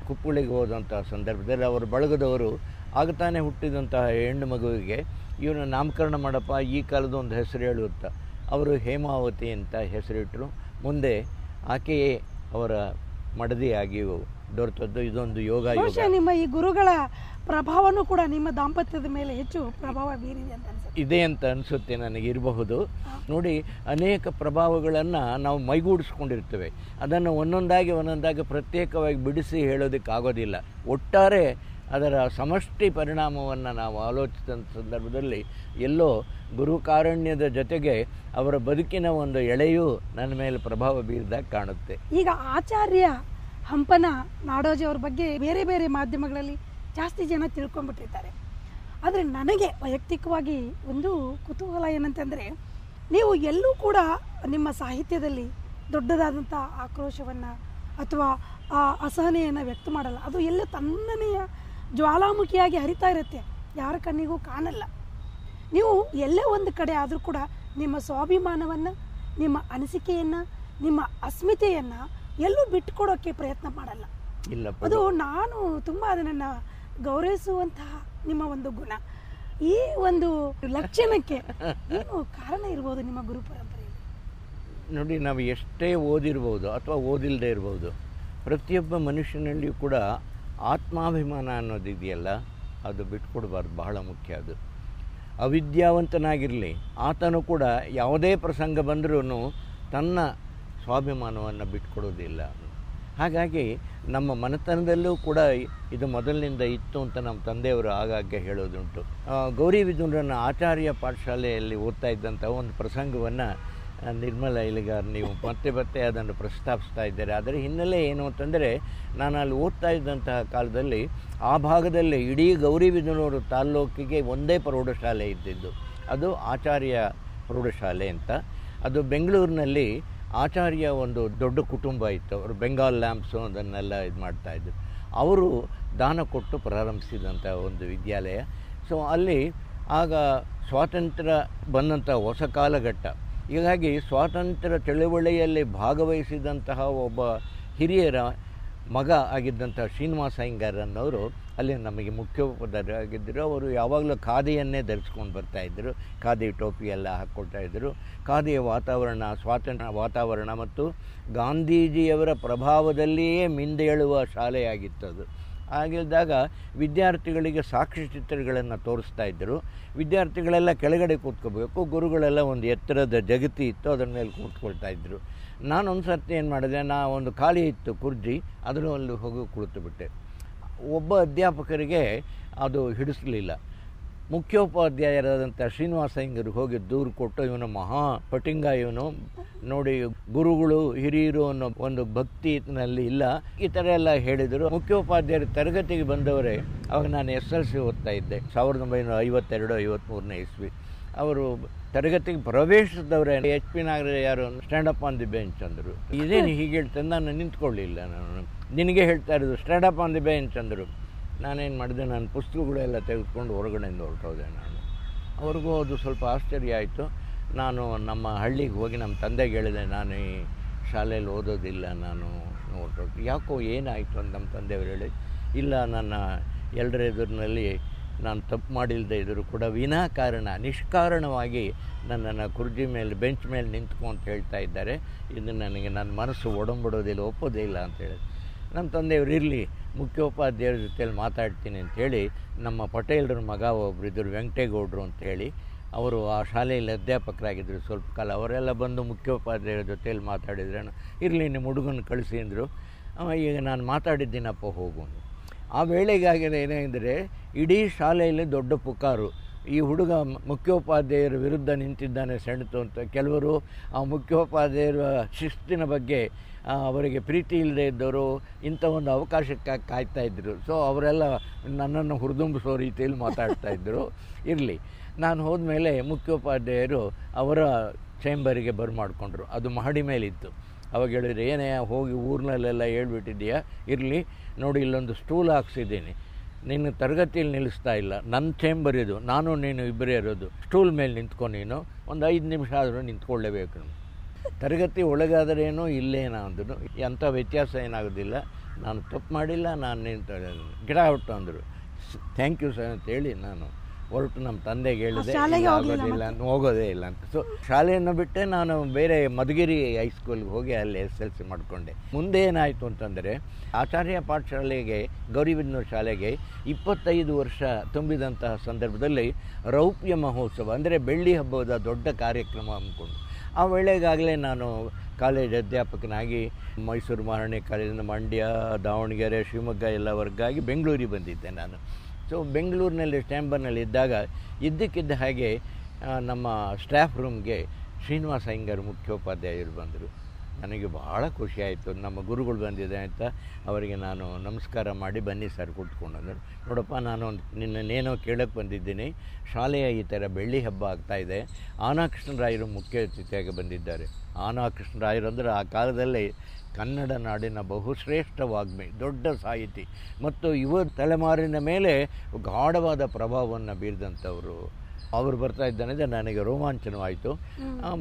ಕುಪ್ಪಳಿಗೆ ಹೋದಂಥ ಸಂದರ್ಭದಲ್ಲಿ ಅವರು ಬಳಗದವರು ಆಗ ತಾನೇ ಹುಟ್ಟಿದಂತಹ ಹೆಣ್ಣು ಮಗುವಿಗೆ ಇವನ ನಾಮಕರಣ ಮಾಡಪ್ಪ, ಈ ಕಾಲದ ಒಂದು ಹೆಸರು ಹೇಳುತ್ತ ಅವರು ಹೇಮಾವತಿ ಅಂತ ಹೆಸರಿಟ್ಟರು ಮುಂದೆ ಆಕೆಯೇ ಅವರ ಮಡದಿಯಾಗಿ ದೊರೆತದ್ದು ಇದೊಂದು ಯೋಗ ಯೋಗ. ಬಹುಶಃ ನಿಮ್ಮ ಈ ಗುರುಗಳ ಪ್ರಭಾವನೂ ಕೂಡ ನಿಮ್ಮ ದಾಂಪತ್ಯದ ಮೇಲೆ ಹೆಚ್ಚು ಪ್ರಭಾವ ಬೀರಿದೆ ಅಂತ ಅನ್ಸುತ್ತೆ. ಇದೆ ಅಂತ ಅನಿಸುತ್ತೆ ನನಗೆ ಇರಬಹುದು ನೋಡಿ ಅನೇಕ ಪ್ರಭಾವಗಳನ್ನು ನಾವು ಮೈಗೂಡಿಸ್ಕೊಂಡಿರ್ತೇವೆ. ಅದನ್ನು ಒಂದೊಂದಾಗಿ ಒಂದೊಂದಾಗಿ ಪ್ರತ್ಯೇಕವಾಗಿ ಬಿಡಿಸಿ ಹೇಳೋದಕ್ಕಾಗೋದಿಲ್ಲ. ಒಟ್ಟಾರೆ ಅದರ ಸಮಷ್ಟಿ ಪರಿಣಾಮವನ್ನು ನಾವು ಆಲೋಚಿಸಿದ ಸಂದರ್ಭದಲ್ಲಿ ಎಲ್ಲೋ ಗುರುಕಾರಣ್ಯದ ಜೊತೆಗೆ ಅವರ ಬದುಕಿನ ಒಂದು ಎಳೆಯು ನನ್ನ ಮೇಲೆ ಪ್ರಭಾವ ಬೀರಿದಾಗ ಕಾಣುತ್ತೆ. ಈಗ ಆಚಾರ್ಯ ಹಂಪನ ನಾಡೋಜಿ ಅವ್ರ ಬಗ್ಗೆ ಬೇರೆ ಬೇರೆ ಮಾಧ್ಯಮಗಳಲ್ಲಿ ಜಾಸ್ತಿ ಜನ ತಿಳ್ಕೊಂಡ್ಬಿಟ್ಟಿರ್ತಾರೆ. ಆದರೆ ನನಗೆ ವೈಯಕ್ತಿಕವಾಗಿ ಒಂದು ಕುತೂಹಲ ಏನಂತಂದರೆ, ನೀವು ಎಲ್ಲೂ ಕೂಡ ನಿಮ್ಮ ಸಾಹಿತ್ಯದಲ್ಲಿ ದೊಡ್ಡದಾದಂಥ ಆಕ್ರೋಶವನ್ನು ಅಥವಾ ಆ ಅಸಹನೆಯನ್ನು ವ್ಯಕ್ತ ಮಾಡಲ್ಲ. ಅದು ಎಲ್ಲ ತನ್ನನೆಯ ಜ್ವಾಲಾಮುಖಿಯಾಗಿ ಹರಿತಾ ಇರುತ್ತೆ. ಯಾರ ಕಣ್ಣಿಗೂ ಕಾಣಲ್ಲ. ನೀವು ಎಲ್ಲೇ ಒಂದು ಕಡೆ ಆದರೂ ಕೂಡ ನಿಮ್ಮ ಸ್ವಾಭಿಮಾನವನ್ನು, ನಿಮ್ಮ ಅನಿಸಿಕೆಯನ್ನು, ನಿಮ್ಮ ಅಸ್ಮಿತೆಯನ್ನು ಎಲ್ಲೂ ಬಿಟ್ಕೊಡೋಕ್ಕೆ ಪ್ರಯತ್ನ ಮಾಡಲ್ಲ. ಇಲ್ಲ ಅದು ನಾನು ತುಂಬ ಅದನ್ನು ಗೌರವಿಸುವಂತಹ ನಿಮ್ಮ ಒಂದು ಗುಣ. ಈ ಒಂದು ಲಕ್ಷಣಕ್ಕೆ ಏನು ಕಾರಣ ಇರ್ಬೋದು ನಿಮ್ಮ ಗುರು ಪರಂಪರೆಯಲ್ಲಿ? ನೋಡಿ ನಾವು ಎಷ್ಟೇ ಓದಿರ್ಬೋದು ಅಥವಾ ಓದಿಲ್ಲದೆ ಇರ್ಬೋದು ಪ್ರತಿಯೊಬ್ಬ ಮನುಷ್ಯನಲ್ಲಿಯೂ ಕೂಡ ಆತ್ಮಾಭಿಮಾನ ಅನ್ನೋದಿದೆಯಲ್ಲ ಅದು ಬಿಟ್ಕೊಡ್ಬಾರ್ದು ಬಹಳ ಮುಖ್ಯ ಅದು. ಅವಿದ್ಯಾವಂತನಾಗಿರಲಿ ಆತನು ಕೂಡ ಯಾವುದೇ ಪ್ರಸಂಗ ಬಂದರೂ ತನ್ನ ಸ್ವಾಭಿಮಾನವನ್ನು ಬಿಟ್ಕೊಡೋದಿಲ್ಲ. ಹಾಗಾಗಿ ನಮ್ಮ ಮನೆತನದಲ್ಲೂ ಕೂಡ ಇದು ಮೊದಲಿನಿಂದ ಇತ್ತು ಅಂತ ನಮ್ಮ ತಂದೆಯವರು ಆಗಾಗ್ಗೆ ಹೇಳೋದುಂಟು. ಗೌರಿ ವಿದುರನ ಆಚಾರ್ಯ ಪಾಠಶಾಲೆಯಲ್ಲಿ ಓದ್ತಾ ಇದ್ದಂಥ ಒಂದು ಪ್ರಸಂಗವನ್ನು ನಿರ್ಮಲ ಇಲಿಗಾರ್ ನೀವು ಮತ್ತೆ ಮತ್ತೆ ಅದನ್ನು ಪ್ರಸ್ತಾಪಿಸ್ತಾ ಇದ್ದಾರೆ. ಅದರ ಹಿನ್ನೆಲೆ ಏನು ಅಂತಂದರೆ, ನಾನು ಅಲ್ಲಿ ಓದ್ತಾ ಇದ್ದಂತಹ ಕಾಲದಲ್ಲಿ ಆ ಭಾಗದಲ್ಲಿ ಇಡೀ ಗೌರಿಬಿದನೂರು ತಾಲ್ಲೂಕಿಗೆ ಒಂದೇ ಪ್ರೌಢಶಾಲೆ ಇದ್ದಿದ್ದು. ಅದು ಆಚಾರ್ಯ ಪ್ರೌಢಶಾಲೆ ಅಂತ. ಅದು ಬೆಂಗಳೂರಿನಲ್ಲಿ ಆಚಾರ್ಯ ಒಂದು ದೊಡ್ಡ ಕುಟುಂಬ ಇತ್ತು. ಅವರು ಬೆಂಗಾಲ್ ಲ್ಯಾಂಪ್ಸು ಅದನ್ನೆಲ್ಲ ಇದು ಮಾಡ್ತಾಯಿದ್ರು ಅವರು ದಾನ ಕೊಟ್ಟು ಪ್ರಾರಂಭಿಸಿದಂಥ ಒಂದು ವಿದ್ಯಾಲಯ. ಸೊ ಅಲ್ಲಿ ಆಗ ಸ್ವಾತಂತ್ರ್ಯ ಬಂದಂಥ ಹೊಸ ಕಾಲಘಟ್ಟ. ಹೀಗಾಗಿ ಸ್ವಾತಂತ್ರ್ಯ ಚಳುವಳಿಯಲ್ಲಿ ಭಾಗವಹಿಸಿದಂತಹ ಒಬ್ಬ ಹಿರಿಯರ ಮಗ ಆಗಿದ್ದಂಥ ಶ್ರೀನಿವಾಸ ಅಯ್ಯಂಗಾರನ್ನವರು ಅಲ್ಲಿ ನಮಗೆ ಮುಖ್ಯೋಪಾಧ್ಯಾಯರಾಗಿದ್ದರು ಅವರು ಯಾವಾಗಲೂ ಖಾದಿಯನ್ನೇ ಧರಿಸ್ಕೊಂಡು ಬರ್ತಾಯಿದ್ದರು ಖಾದಿ ಟೋಪಿ ಎಲ್ಲ ಹಾಕ್ಕೊಳ್ತಾ ಇದ್ದರು. ಖಾದಿಯ ವಾತಾವರಣ, ಸ್ವಾತಂತ್ರ್ಯ ವಾತಾವರಣ ಮತ್ತು ಗಾಂಧೀಜಿಯವರ ಪ್ರಭಾವದಲ್ಲಿಯೇ ಮಿಂದೇಳುವ ಶಾಲೆಯಾಗಿತ್ತು ಅದು. ಹಾಗಿದ್ದಾಗ ವಿದ್ಯಾರ್ಥಿಗಳಿಗೆ ಸಾಕ್ಷಿ ಚಿತ್ರಗಳನ್ನು ತೋರಿಸ್ತಾ ಇದ್ದರು. ವಿದ್ಯಾರ್ಥಿಗಳೆಲ್ಲ ಕೆಳಗಡೆ ಕೂತ್ಕೋಬೇಕು. ಗುರುಗಳೆಲ್ಲ ಒಂದು ಎತ್ತರದ ಜಗತಿ ಇತ್ತು. ಅದರ ಮೇಲೆ ಕೂತ್ಕೊಳ್ತಾ ಇದ್ದರು. ನಾನೊಂದು ಸರ್ತಿ ಏನು ಮಾಡಿದೆ ನಾ ಒಂದು ಖಾಲಿ ಇತ್ತು ಕುರ್ಜಿ. ಅದರಲ್ಲಿ ಹೋಗಿ ಕುಳಿತುಬಿಟ್ಟೆ. ಒಬ್ಬ ಅಧ್ಯಾಪಕರಿಗೆ ಅದು ಹಿಡಿಸಲಿಲ್ಲ. ಮುಖ್ಯೋಪಾಧ್ಯಾಯರಾದಂಥ ಶ್ರೀನಿವಾಸ ಅಯ್ಯಂಗರು ಹೋಗಿ ದೂರು ಕೊಟ್ಟು ಇವನು ಮಹಾ ಪಟಿಂಗ, ಇವನು ನೋಡಿ ಗುರುಗಳು, ಹಿರಿಯರು ಅನ್ನೋ ಒಂದು ಭಕ್ತಿನಲ್ಲಿ ಇಲ್ಲ. ಈ ಥರ ಎಲ್ಲ ಹೇಳಿದರು. ಮುಖ್ಯೋಪಾಧ್ಯಾಯರು ತರಗತಿಗೆ ಬಂದವರೇ, ಅವಾಗ ನಾನು ಎಸ್ ಎಲ್ ಸಿ ಓದ್ತಾ ಇದ್ದೆ, ಸಾವಿರದ ಒಂಬೈನೂರ ಐವತ್ತೆರಡು ಐವತ್ತ್ಮೂರನೇ ಇಸ್ವಿ. ಅವರು ತರಗತಿಗೆ ಪ್ರವೇಶಿಸಿದವರೇ, ಎಚ್ ಪಿ ನಾಗರ ಯಾರು, stand up on the bench ಅಂದರು. ಇದೇನು ಹೀಗೆ ಹೇಳ್ತಂದು ನಾನು ನಿಂತ್ಕೊಳ್ಳಿಲ್ಲ ನಾನು. ನಿನಗೆ ಹೇಳ್ತಾ ಇರೋದು stand up on the bench ಅಂದರು. ನಾನೇನು ಮಾಡಿದೆ, ನಾನು ಪುಸ್ತಕಗಳೆಲ್ಲ ತೆಗೆದುಕೊಂಡು ಹೊರಗಡೆಯಿಂದ ಹೊರಟೋದೆ ನಾನು. ಅವ್ರಿಗೂ ಅದು ಸ್ವಲ್ಪ ಆಶ್ಚರ್ಯ ಆಯಿತು. ನಾನು ನಮ್ಮ ಹಳ್ಳಿಗೆ ಹೋಗಿ ನಮ್ಮ ತಂದೆಗೆ ಹೇಳಿದೆ, ನಾನು ಈ ಶಾಲೆಯಲ್ಲಿ ಓದೋದಿಲ್ಲ, ನಾನು ಹೊರಟೋದು ಯಾಕೋ ಏನಾಯಿತು ಅಂತ ನಮ್ಮ ತಂದೆಯವರು ಹೇಳಿ, ಇಲ್ಲ, ನನ್ನ ಎಲ್ಲರ ಎದುರಿನಲ್ಲಿ ನಾನು ತಪ್ಪು ಮಾಡಿಲ್ಲದೆ ಇದ್ದರೂ ಕೂಡ ವಿನಾಕಾರಣ ನಿಷ್ಕಾರಣವಾಗಿ ನನ್ನನ್ನು ಕುರ್ಜಿ ಮೇಲೆ, ಬೆಂಚ್ ಮೇಲೆ ನಿಂತ್ಕೊಂತ ಹೇಳ್ತಾ ಇದ್ದಾರೆ. ಇದು ನನಗೆ, ನನ್ನ ಮನಸ್ಸು ಒಡಂಬಿಡೋದಿಲ್ಲ, ಒಪ್ಪೋದೇ ಇಲ್ಲ ಅಂತ ಹೇಳಿ. ನಮ್ಮ ತಂದೆಯವರು ಇರಲಿ, ಮುಖ್ಯೋಪಾಧ್ಯಾಯರ ಜೊತೆಯಲ್ಲಿ ಮಾತಾಡ್ತೀನಿ ಅಂಥೇಳಿ ನಮ್ಮ ಪಟೇಲ್ರ ಮಗ ಒಬ್ಬರು ಇದ್ದರು, ವೆಂಕಟೇಗೌಡರು ಅಂತೇಳಿ ಅವರು ಆ ಶಾಲೆಯಲ್ಲಿ ಅಧ್ಯಾಪಕರಾಗಿದ್ದರು ಸ್ವಲ್ಪ ಕಾಲ. ಅವರೆಲ್ಲ ಬಂದು ಮುಖ್ಯೋಪಾಧ್ಯಾಯರ ಜೊತೆಯಲ್ಲಿ ಮಾತಾಡಿದ್ರೆ. ಇರಲಿ, ನಿಮ್ಮ ಹುಡುಗನ ಕಳಿಸಿ ಅಂದರು. ಈಗ ನಾನು ಮಾತಾಡಿದ್ದೀನಪ್ಪ, ಹೋಗು. ಆ ವೇಳೆಗಾಗಿದೆ ಏನೆಂದರೆ ಇಡೀ ಶಾಲೆಯಲ್ಲಿ ದೊಡ್ಡ ಪುಕಾರು. ಈ ಹುಡುಗ ಮುಖ್ಯೋಪಾಧ್ಯಾಯರ ವಿರುದ್ಧ ನಿಂತಿದ್ದಾನೆ ಸೆಣತು ಅಂತ. ಕೆಲವರು ಆ ಮುಖ್ಯೋಪಾಧ್ಯಾಯರ ಶಿಸ್ತಿನ ಬಗ್ಗೆ ಅವರಿಗೆ ಪ್ರೀತಿ ಇಲ್ಲದೆ ಇದ್ದವರು ಇಂಥ ಒಂದು ಅವಕಾಶಕ್ಕೆ ಕಾಯ್ತಾ ಇದ್ದರು ಸೊ ಅವರೆಲ್ಲ ನನ್ನನ್ನು ಹುರಿದುಂಬಿಸೋ ರೀತಿಯಲ್ಲಿ ಮಾತಾಡ್ತಾ ಇದ್ದರು ಇರಲಿ. ನಾನು ಹೋದ್ಮೇಲೆ ಮುಖ್ಯೋಪಾಧ್ಯಾಯರು ಅವರ ಚೇಂಬರಿಗೆ ಬರಮಾಡ್ಕೊಂಡ್ರು ಅದು ಮಹಡಿ ಮೇಲಿತ್ತು. ಅವಾಗ ಹೇಳಿದ್ರು, ಏನೇ, ಹೋಗಿ ಊರಿನಲ್ಲೆಲ್ಲ ಹೇಳ್ಬಿಟ್ಟಿದ್ದೀಯಾ? ಇರಲಿ. ನೋಡಿ, ಇಲ್ಲೊಂದು ಸ್ಟೂಲ್ ಹಾಕ್ಸಿದ್ದೀನಿ. ನಿನ್ನ ತರಗತಿಯಲ್ಲಿ ನಿಲ್ಲಿಸ್ತಾ ಇಲ್ಲ. ನನ್ನ ಚೇಂಬರ್ ಇದು ನಾನು, ನೀನು ಇಬ್ಬರೇ ಇರೋದು. ಸ್ಟೂಲ್ ಮೇಲೆ ನಿಂತ್ಕೊ ನೀನು. ಒಂದು ಐದು ನಿಮಿಷ ಆದರೂ ನಿಂತ್ಕೊಳ್ಳೇಬೇಕು. ತರಗತಿ ಒಳಗಾದರೇನೋ ಇಲ್ಲೇನೋ ಅಂದರು. ಎಂಥ ವ್ಯತ್ಯಾಸ ಏನಾಗೋದಿಲ್ಲ. ನಾನು ತಪ್ಪು ಮಾಡಿಲ್ಲ ನಾನು ನಿಂತ ಗಿಡ ಹೊಟ್ಟು ಅಂದರು. ಥ್ಯಾಂಕ್ ಯು ಸರ್ ಅಂತೇಳಿ ನಾನು ಹೊರಟು ನಮ್ಮ ತಂದೆಗೆ ಹೇಳಿದೆ ಆಗೋದಿಲ್ಲ ಹೋಗೋದೇ ಇಲ್ಲ ಅಂತ. ಸೊ ಶಾಲೆಯನ್ನು ಬಿಟ್ಟೆ ನಾನು ಬೇರೆ ಮಧುಗಿರಿ ಹೈಸ್ಕೂಲ್ಗೆ ಹೋಗಿ ಅಲ್ಲಿ ಎಸ್ ಎಲ್ ಸಿ ಮಾಡಿಕೊಂಡೆ. ಮುಂದೆ ಏನಾಯಿತು ಅಂತಂದರೆ ಆಚಾರ್ಯ ಪಾಠಶಾಲೆಗೆ ಗೌರಿಬಿದನೂರು ಶಾಲೆಗೆ ಇಪ್ಪತ್ತೈದು ವರ್ಷ ತುಂಬಿದಂತಹ ಸಂದರ್ಭದಲ್ಲಿ ರೌಪ್ಯ ಮಹೋತ್ಸವ ಅಂದರೆ ಬೆಳ್ಳಿ ಹಬ್ಬದ ದೊಡ್ಡ ಕಾರ್ಯಕ್ರಮ ಹಮ್ಮಿಕೊಂಡು ಆ ವೇಳೆಗಾಗಲೇ ನಾನು ಕಾಲೇಜ್ ಅಧ್ಯಾಪಕನಾಗಿ ಮೈಸೂರು ಮಹಾರಾಣಿ ಕಾಲೇಜಿನ ಮಂಡ್ಯ, ದಾವಣಗೆರೆ, ಶಿವಮೊಗ್ಗ ಎಲ್ಲ ವರ್ಗಾಗಿ ಬೆಂಗಳೂರಿಗೆ ಬಂದಿದ್ದೆ ನಾನು. ಸೊ ಬೆಂಗಳೂರಿನಲ್ಲಿ ಸ್ಟ್ಯಾಂಬರ್ನಲ್ಲಿ ಇದ್ದಾಗ ಇದ್ದಕ್ಕಿದ್ದ ಹಾಗೆ ನಮ್ಮ ಸ್ಟಾಫ್ ರೂಮ್ಗೆ ಶ್ರೀನಿವಾಸ ಅಯ್ಯಂಗಾರ್ ಮುಖ್ಯೋಪಾಧ್ಯಾಯರು ಬಂದರು. ನನಗೆ ಬಹಳ ಖುಷಿಯಾಯಿತು ನಮ್ಮ ಗುರುಗಳು ಬಂದಿದೆ ಅಂತ ಅವರಿಗೆ ನಾನು ನಮಸ್ಕಾರ ಮಾಡಿ ಬನ್ನಿ ಸರ್ ಕೂತ್ಕೊಂಡಂದರು ನೋಡಪ್ಪ, ನಾನು ನಿನ್ನೇನೋ ಕೇಳೋಕ್ಕೆ ಬಂದಿದ್ದೀನಿ. ಶಾಲೆಯ ಈ ಥರ ಬೆಳ್ಳಿ ಹಬ್ಬ ಆಗ್ತಾಯಿದೆ ಆನಾ ಕೃಷ್ಣರಾಯರು ಮುಖ್ಯ ಅತಿಥಿಯಾಗಿ ಬಂದಿದ್ದಾರೆ. ಆನಾ ಕೃಷ್ಣರಾಯರು ಅಂದರೆ ಆ ಕಾಲದಲ್ಲಿ ಕನ್ನಡ ನಾಡಿನ ಬಹುಶ್ರೇಷ್ಠ ವಾಗ್ಮಿ, ದೊಡ್ಡ ಸಾಹಿತಿ. ಮತ್ತು ಯುವ ತಲೆಮಾರಿನ ಮೇಲೆ ಗಾಢವಾದ ಪ್ರಭಾವವನ್ನು ಬೀರಿದಂಥವರು. ಅವರು ಬರ್ತಾ ಇದ್ದಾನೆ ನನಗೆ ರೋಮಾಂಚನವಾಯಿತು.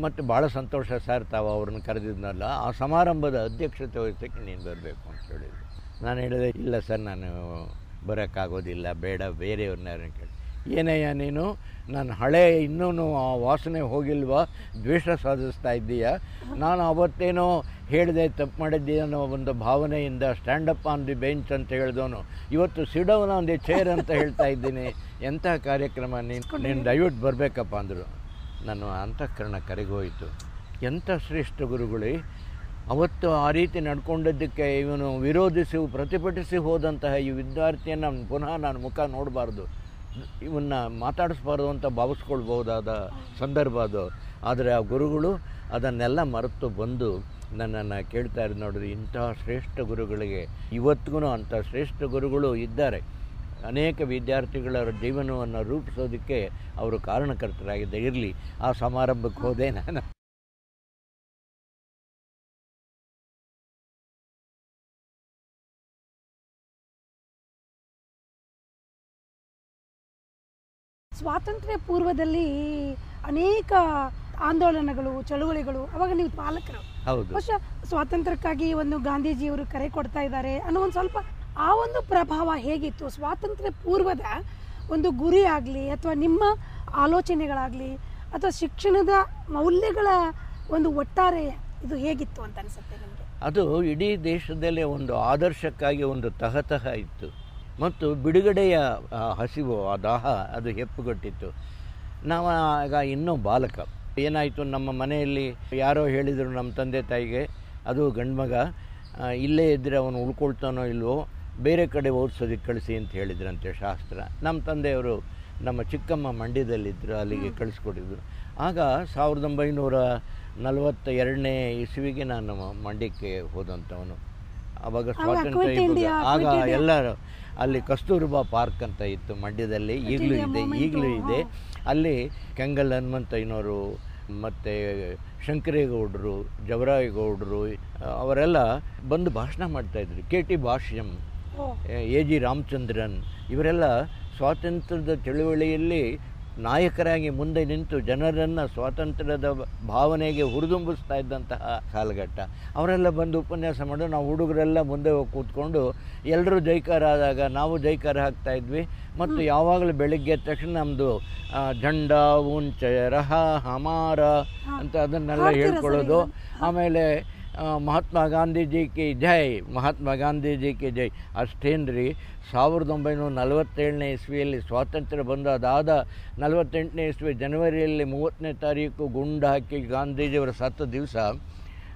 ಮತ್ತು ಭಾಳ ಸಂತೋಷ ಸರ್ ತಾವು ಅವ್ರನ್ನ ಕರೆದಿದ್ನಲ್ಲ ಆ ಸಮಾರಂಭದ ಅಧ್ಯಕ್ಷತೆ ವಹಿಸೋಕ್ಕೆ ನೀನು ಬರಬೇಕು ಅಂತ ಹೇಳಿದ್ರು. ನಾನು ಹೇಳಿದೆ ಇಲ್ಲ ಸರ್ ನಾನು ಬರೋಕ್ಕಾಗೋದಿಲ್ಲ ಬೇಡ ಬೇರೆಯವ್ರನ್ನ ಯಾರನ್ನ ಕೇಳಿ ಏನಯ್ಯ ನೀನು? ನಾನು ಹಳೆ ಇನ್ನೂ ಆ ವಾಸನೆ ಹೋಗಿಲ್ವಾ? ದ್ವೇಷ ಸಾಧಿಸ್ತಾ ಇದ್ದೀಯ? ನಾನು ಅವತ್ತೇನೋ ಹೇಳಿದೆ ತಪ್ಪು ಮಾಡಿದ್ದೆ ಅನ್ನೋ ಒಂದು ಭಾವನೆಯಿಂದ ಸ್ಟ್ಯಾಂಡಪ್ ಆನ್ ದಿ ಬೆಂಚ್ ಅಂತ ಹೇಳಿದವನು. ಇವತ್ತು ಸಿಡೋನ್ ಆನ್ ದಿ ಚೇರ್ ಅಂತ ಹೇಳ್ತಾ ಇದ್ದೀನಿ. ಎಂಥ ಕಾರ್ಯಕ್ರಮ ನೀನು ನೀನು ದಯವಿಟ್ಟು ಬರಬೇಕಪ್ಪ ಅಂದರು. ನನ್ನ ಅಂತಃಕರಣ ಕರೆಗೋಯಿತು. ಎಂಥ ಶ್ರೇಷ್ಠ ಗುರುಗಳಿ. ಅವತ್ತು ಆ ರೀತಿ ನಡ್ಕೊಂಡಿದ್ದಕ್ಕೆ ಇವನು ವಿರೋಧಿಸಿ ಪ್ರತಿಭಟಿಸಿ ಹೋದಂತಹ ಈ ವಿದ್ಯಾರ್ಥಿಯನ್ನು ಪುನಃ ನಾನು ಮುಖ ನೋಡಬಾರ್ದು. ಇವನ್ನ ಮಾತಾಡಿಸ್ಬಾರ್ದು ಅಂತ ಭಾವಿಸ್ಕೊಳ್ಬಹುದಾದ ಸಂದರ್ಭ ಅದು. ಆದರೆ ಆ ಗುರುಗಳು ಅದನ್ನೆಲ್ಲ ಮರೆತು ಬಂದು ನನ್ನನ್ನು ಕೇಳ್ತಾ ಇರೋದು ನೋಡಿದ್ರೆ ಇಂತಹ ಶ್ರೇಷ್ಠ ಗುರುಗಳಿಗೆ, ಇವತ್ತಿಗೂ ಅಂಥ ಶ್ರೇಷ್ಠ ಗುರುಗಳು ಇದ್ದಾರೆ. ಅನೇಕ ವಿದ್ಯಾರ್ಥಿಗಳ ಜೀವನವನ್ನು ರೂಪಿಸೋದಕ್ಕೆ ಅವರು ಕಾರಣಕರ್ತರಾಗಿದ್ದ ಇರಲಿ. ಆ ಸಮಾರಂಭಕ್ಕೆ ಹೋದೆ ನಾನು. ಸ್ವಾತಂತ್ರ್ಯ ಪೂರ್ವದಲ್ಲಿ ಅನೇಕ ಆಂದೋಲನಗಳು ಚಳುವಳಿಗಳು ಅವಾಗ ನೀವು ಪಾಲಕರು. ಹೌದು. ಬಹುಶಃ ಸ್ವಾತಂತ್ರ್ಯಕ್ಕಾಗಿ ಒಂದು ಗಾಂಧೀಜಿಯವರು ಕರೆ ಕೊಡ್ತಾ ಇದ್ದಾರೆ ಅನ್ನೋ ಒಂದು ಸ್ವಲ್ಪ ಆ ಒಂದು ಪ್ರಭಾವ ಹೇಗಿತ್ತು? ಸ್ವಾತಂತ್ರ್ಯ ಪೂರ್ವದ ಒಂದು ಗುರಿ ಆಗಲಿ ಅಥವಾ ನಿಮ್ಮ ಆಲೋಚನೆಗಳಾಗಲಿ ಅಥವಾ ಶಿಕ್ಷಣದ ಮೌಲ್ಯಗಳ ಒಂದು ಒಟ್ಟಾರೆ ಇದು ಹೇಗಿತ್ತು ಅಂತ ಅನಿಸುತ್ತೆ ನಿಮಗೆ? ಅದು ಇಡೀ ದೇಶದಲ್ಲೇ ಒಂದು ಆದರ್ಶಕ್ಕಾಗಿ ಒಂದು ತಹತಹ ಇತ್ತು. ಮತ್ತು ಬಿಡುಗಡೆಯ ಹಸಿವು ಆ ದಾಹ ಅದು ಹೆಪ್ಪುಗಟ್ಟಿತ್ತು. ನಾವು ಆಗ ಇನ್ನೂ ಬಾಲಕ. ಏನಾಯಿತು ನಮ್ಮ ಮನೆಯಲ್ಲಿ? ಯಾರೋ ಹೇಳಿದರು ನಮ್ಮ ತಂದೆ ತಾಯಿಗೆ ಅದು ಗಂಡ್ಮಗ ಮಗ ಇಲ್ಲೇ ಇದ್ದರೆ ಅವನು ಉಳ್ಕೊಳ್ತಾನೋ ಇಲ್ವೋ ಬೇರೆ ಕಡೆ ಓದಿಸೋದಕ್ಕೆ ಕಳಿಸಿ ಅಂತ ಹೇಳಿದ್ರಂತೆ ಶಾಸ್ತ್ರ. ನಮ್ಮ ತಂದೆಯವರು ನಮ್ಮ ಚಿಕ್ಕಮ್ಮ ಮಂಡ್ಯದಲ್ಲಿದ್ದರು ಅಲ್ಲಿಗೆ ಕಳಿಸ್ಕೊಟ್ಟಿದ್ರು. ಆಗ ಸಾವಿರದ ಒಂಬೈನೂರ ನಲವತ್ತ ಎರಡನೇ ಇಸುವಿಗೆ ನಾನು ಮಂಡ್ಯಕ್ಕೆ ಹೋದಂಥವನು ಆವಾಗ ಸ್ವಾತಂತ್ರ್ಯ ಆಗ ಎಲ್ಲರೂ ಅಲ್ಲಿ ಕಸ್ತೂರ್ಬಾ ಪಾರ್ಕ್ ಅಂತ ಇತ್ತು ಮಂಡ್ಯದಲ್ಲಿ. ಈಗಲೂ ಇದೆ ಈಗಲೂ ಇದೆ. ಅಲ್ಲಿ ಕೆಂಗಲ್ ಹನುಮಂತಯ್ಯನವರು ಮತ್ತು ಶಂಕರೇಗೌಡರು ಜವರಾಯಗೌಡರು ಅವರೆಲ್ಲ ಬಂದು ಭಾಷಣ ಮಾಡ್ತಾಯಿದ್ರು K T Bhashyam A G Ramachandran ಇವರೆಲ್ಲ ಸ್ವಾತಂತ್ರ್ಯದ ಚಳುವಳಿಯಲ್ಲಿ ನಾಯಕರಾಗಿ ಮುಂದೆ ನಿಂತು ಜನರನ್ನು ಸ್ವಾತಂತ್ರ್ಯದ ಭಾವನೆಗೆ ಹುರಿದುಂಬಿಸ್ತಾ ಇದ್ದಂತಹ ಕಾಲಘಟ್ಟ. ಅವರೆಲ್ಲ ಬಂದು ಉಪನ್ಯಾಸ ಮಾಡಿ ನಾವು ಹುಡುಗರೆಲ್ಲ ಮುಂದೆ ಹೋಗಿ ಕೂತ್ಕೊಂಡು ಎಲ್ಲರೂ ಜೈಕಾರ ಆದಾಗ ನಾವು ಜೈಕಾರ ಹಾಕ್ತಾ ಇದ್ವಿ. ಮತ್ತು ಯಾವಾಗಲೂ ಬೆಳಿಗ್ಗೆ ತಕ್ಷಣ ನಮ್ಮದು ಝಂಡ ಉಂಚ ರಹ ಹಮಾರ ಅಂತ ಅದನ್ನೆಲ್ಲ ಹೇಳ್ಕೊಳ್ಳೋದು. ಆಮೇಲೆ ಮಹಾತ್ಮ ಗಾಂಧೀಜಿ ಕಿ ಜೈ, ಮಹಾತ್ಮ ಗಾಂಧೀಜಿ ಕಿ ಜೈ. ಅಷ್ಟೇನ್ರಿ, ಸಾವಿರದ ಒಂಬೈನೂರ ನಲವತ್ತೇಳನೇ ಇಸ್ವಿಯಲ್ಲಿ ಸ್ವಾತಂತ್ರ್ಯ ಬಂದು ಅದಾದ ನಲವತ್ತೆಂಟನೇ ಇಸ್ವಿ ಜನವರಿಯಲ್ಲಿ ಮೂವತ್ತನೇ ತಾರೀಕು ಗುಂಡು ಹಾಕಿ ಗಾಂಧೀಜಿಯವರ ಸತ್ತ ದಿವಸ.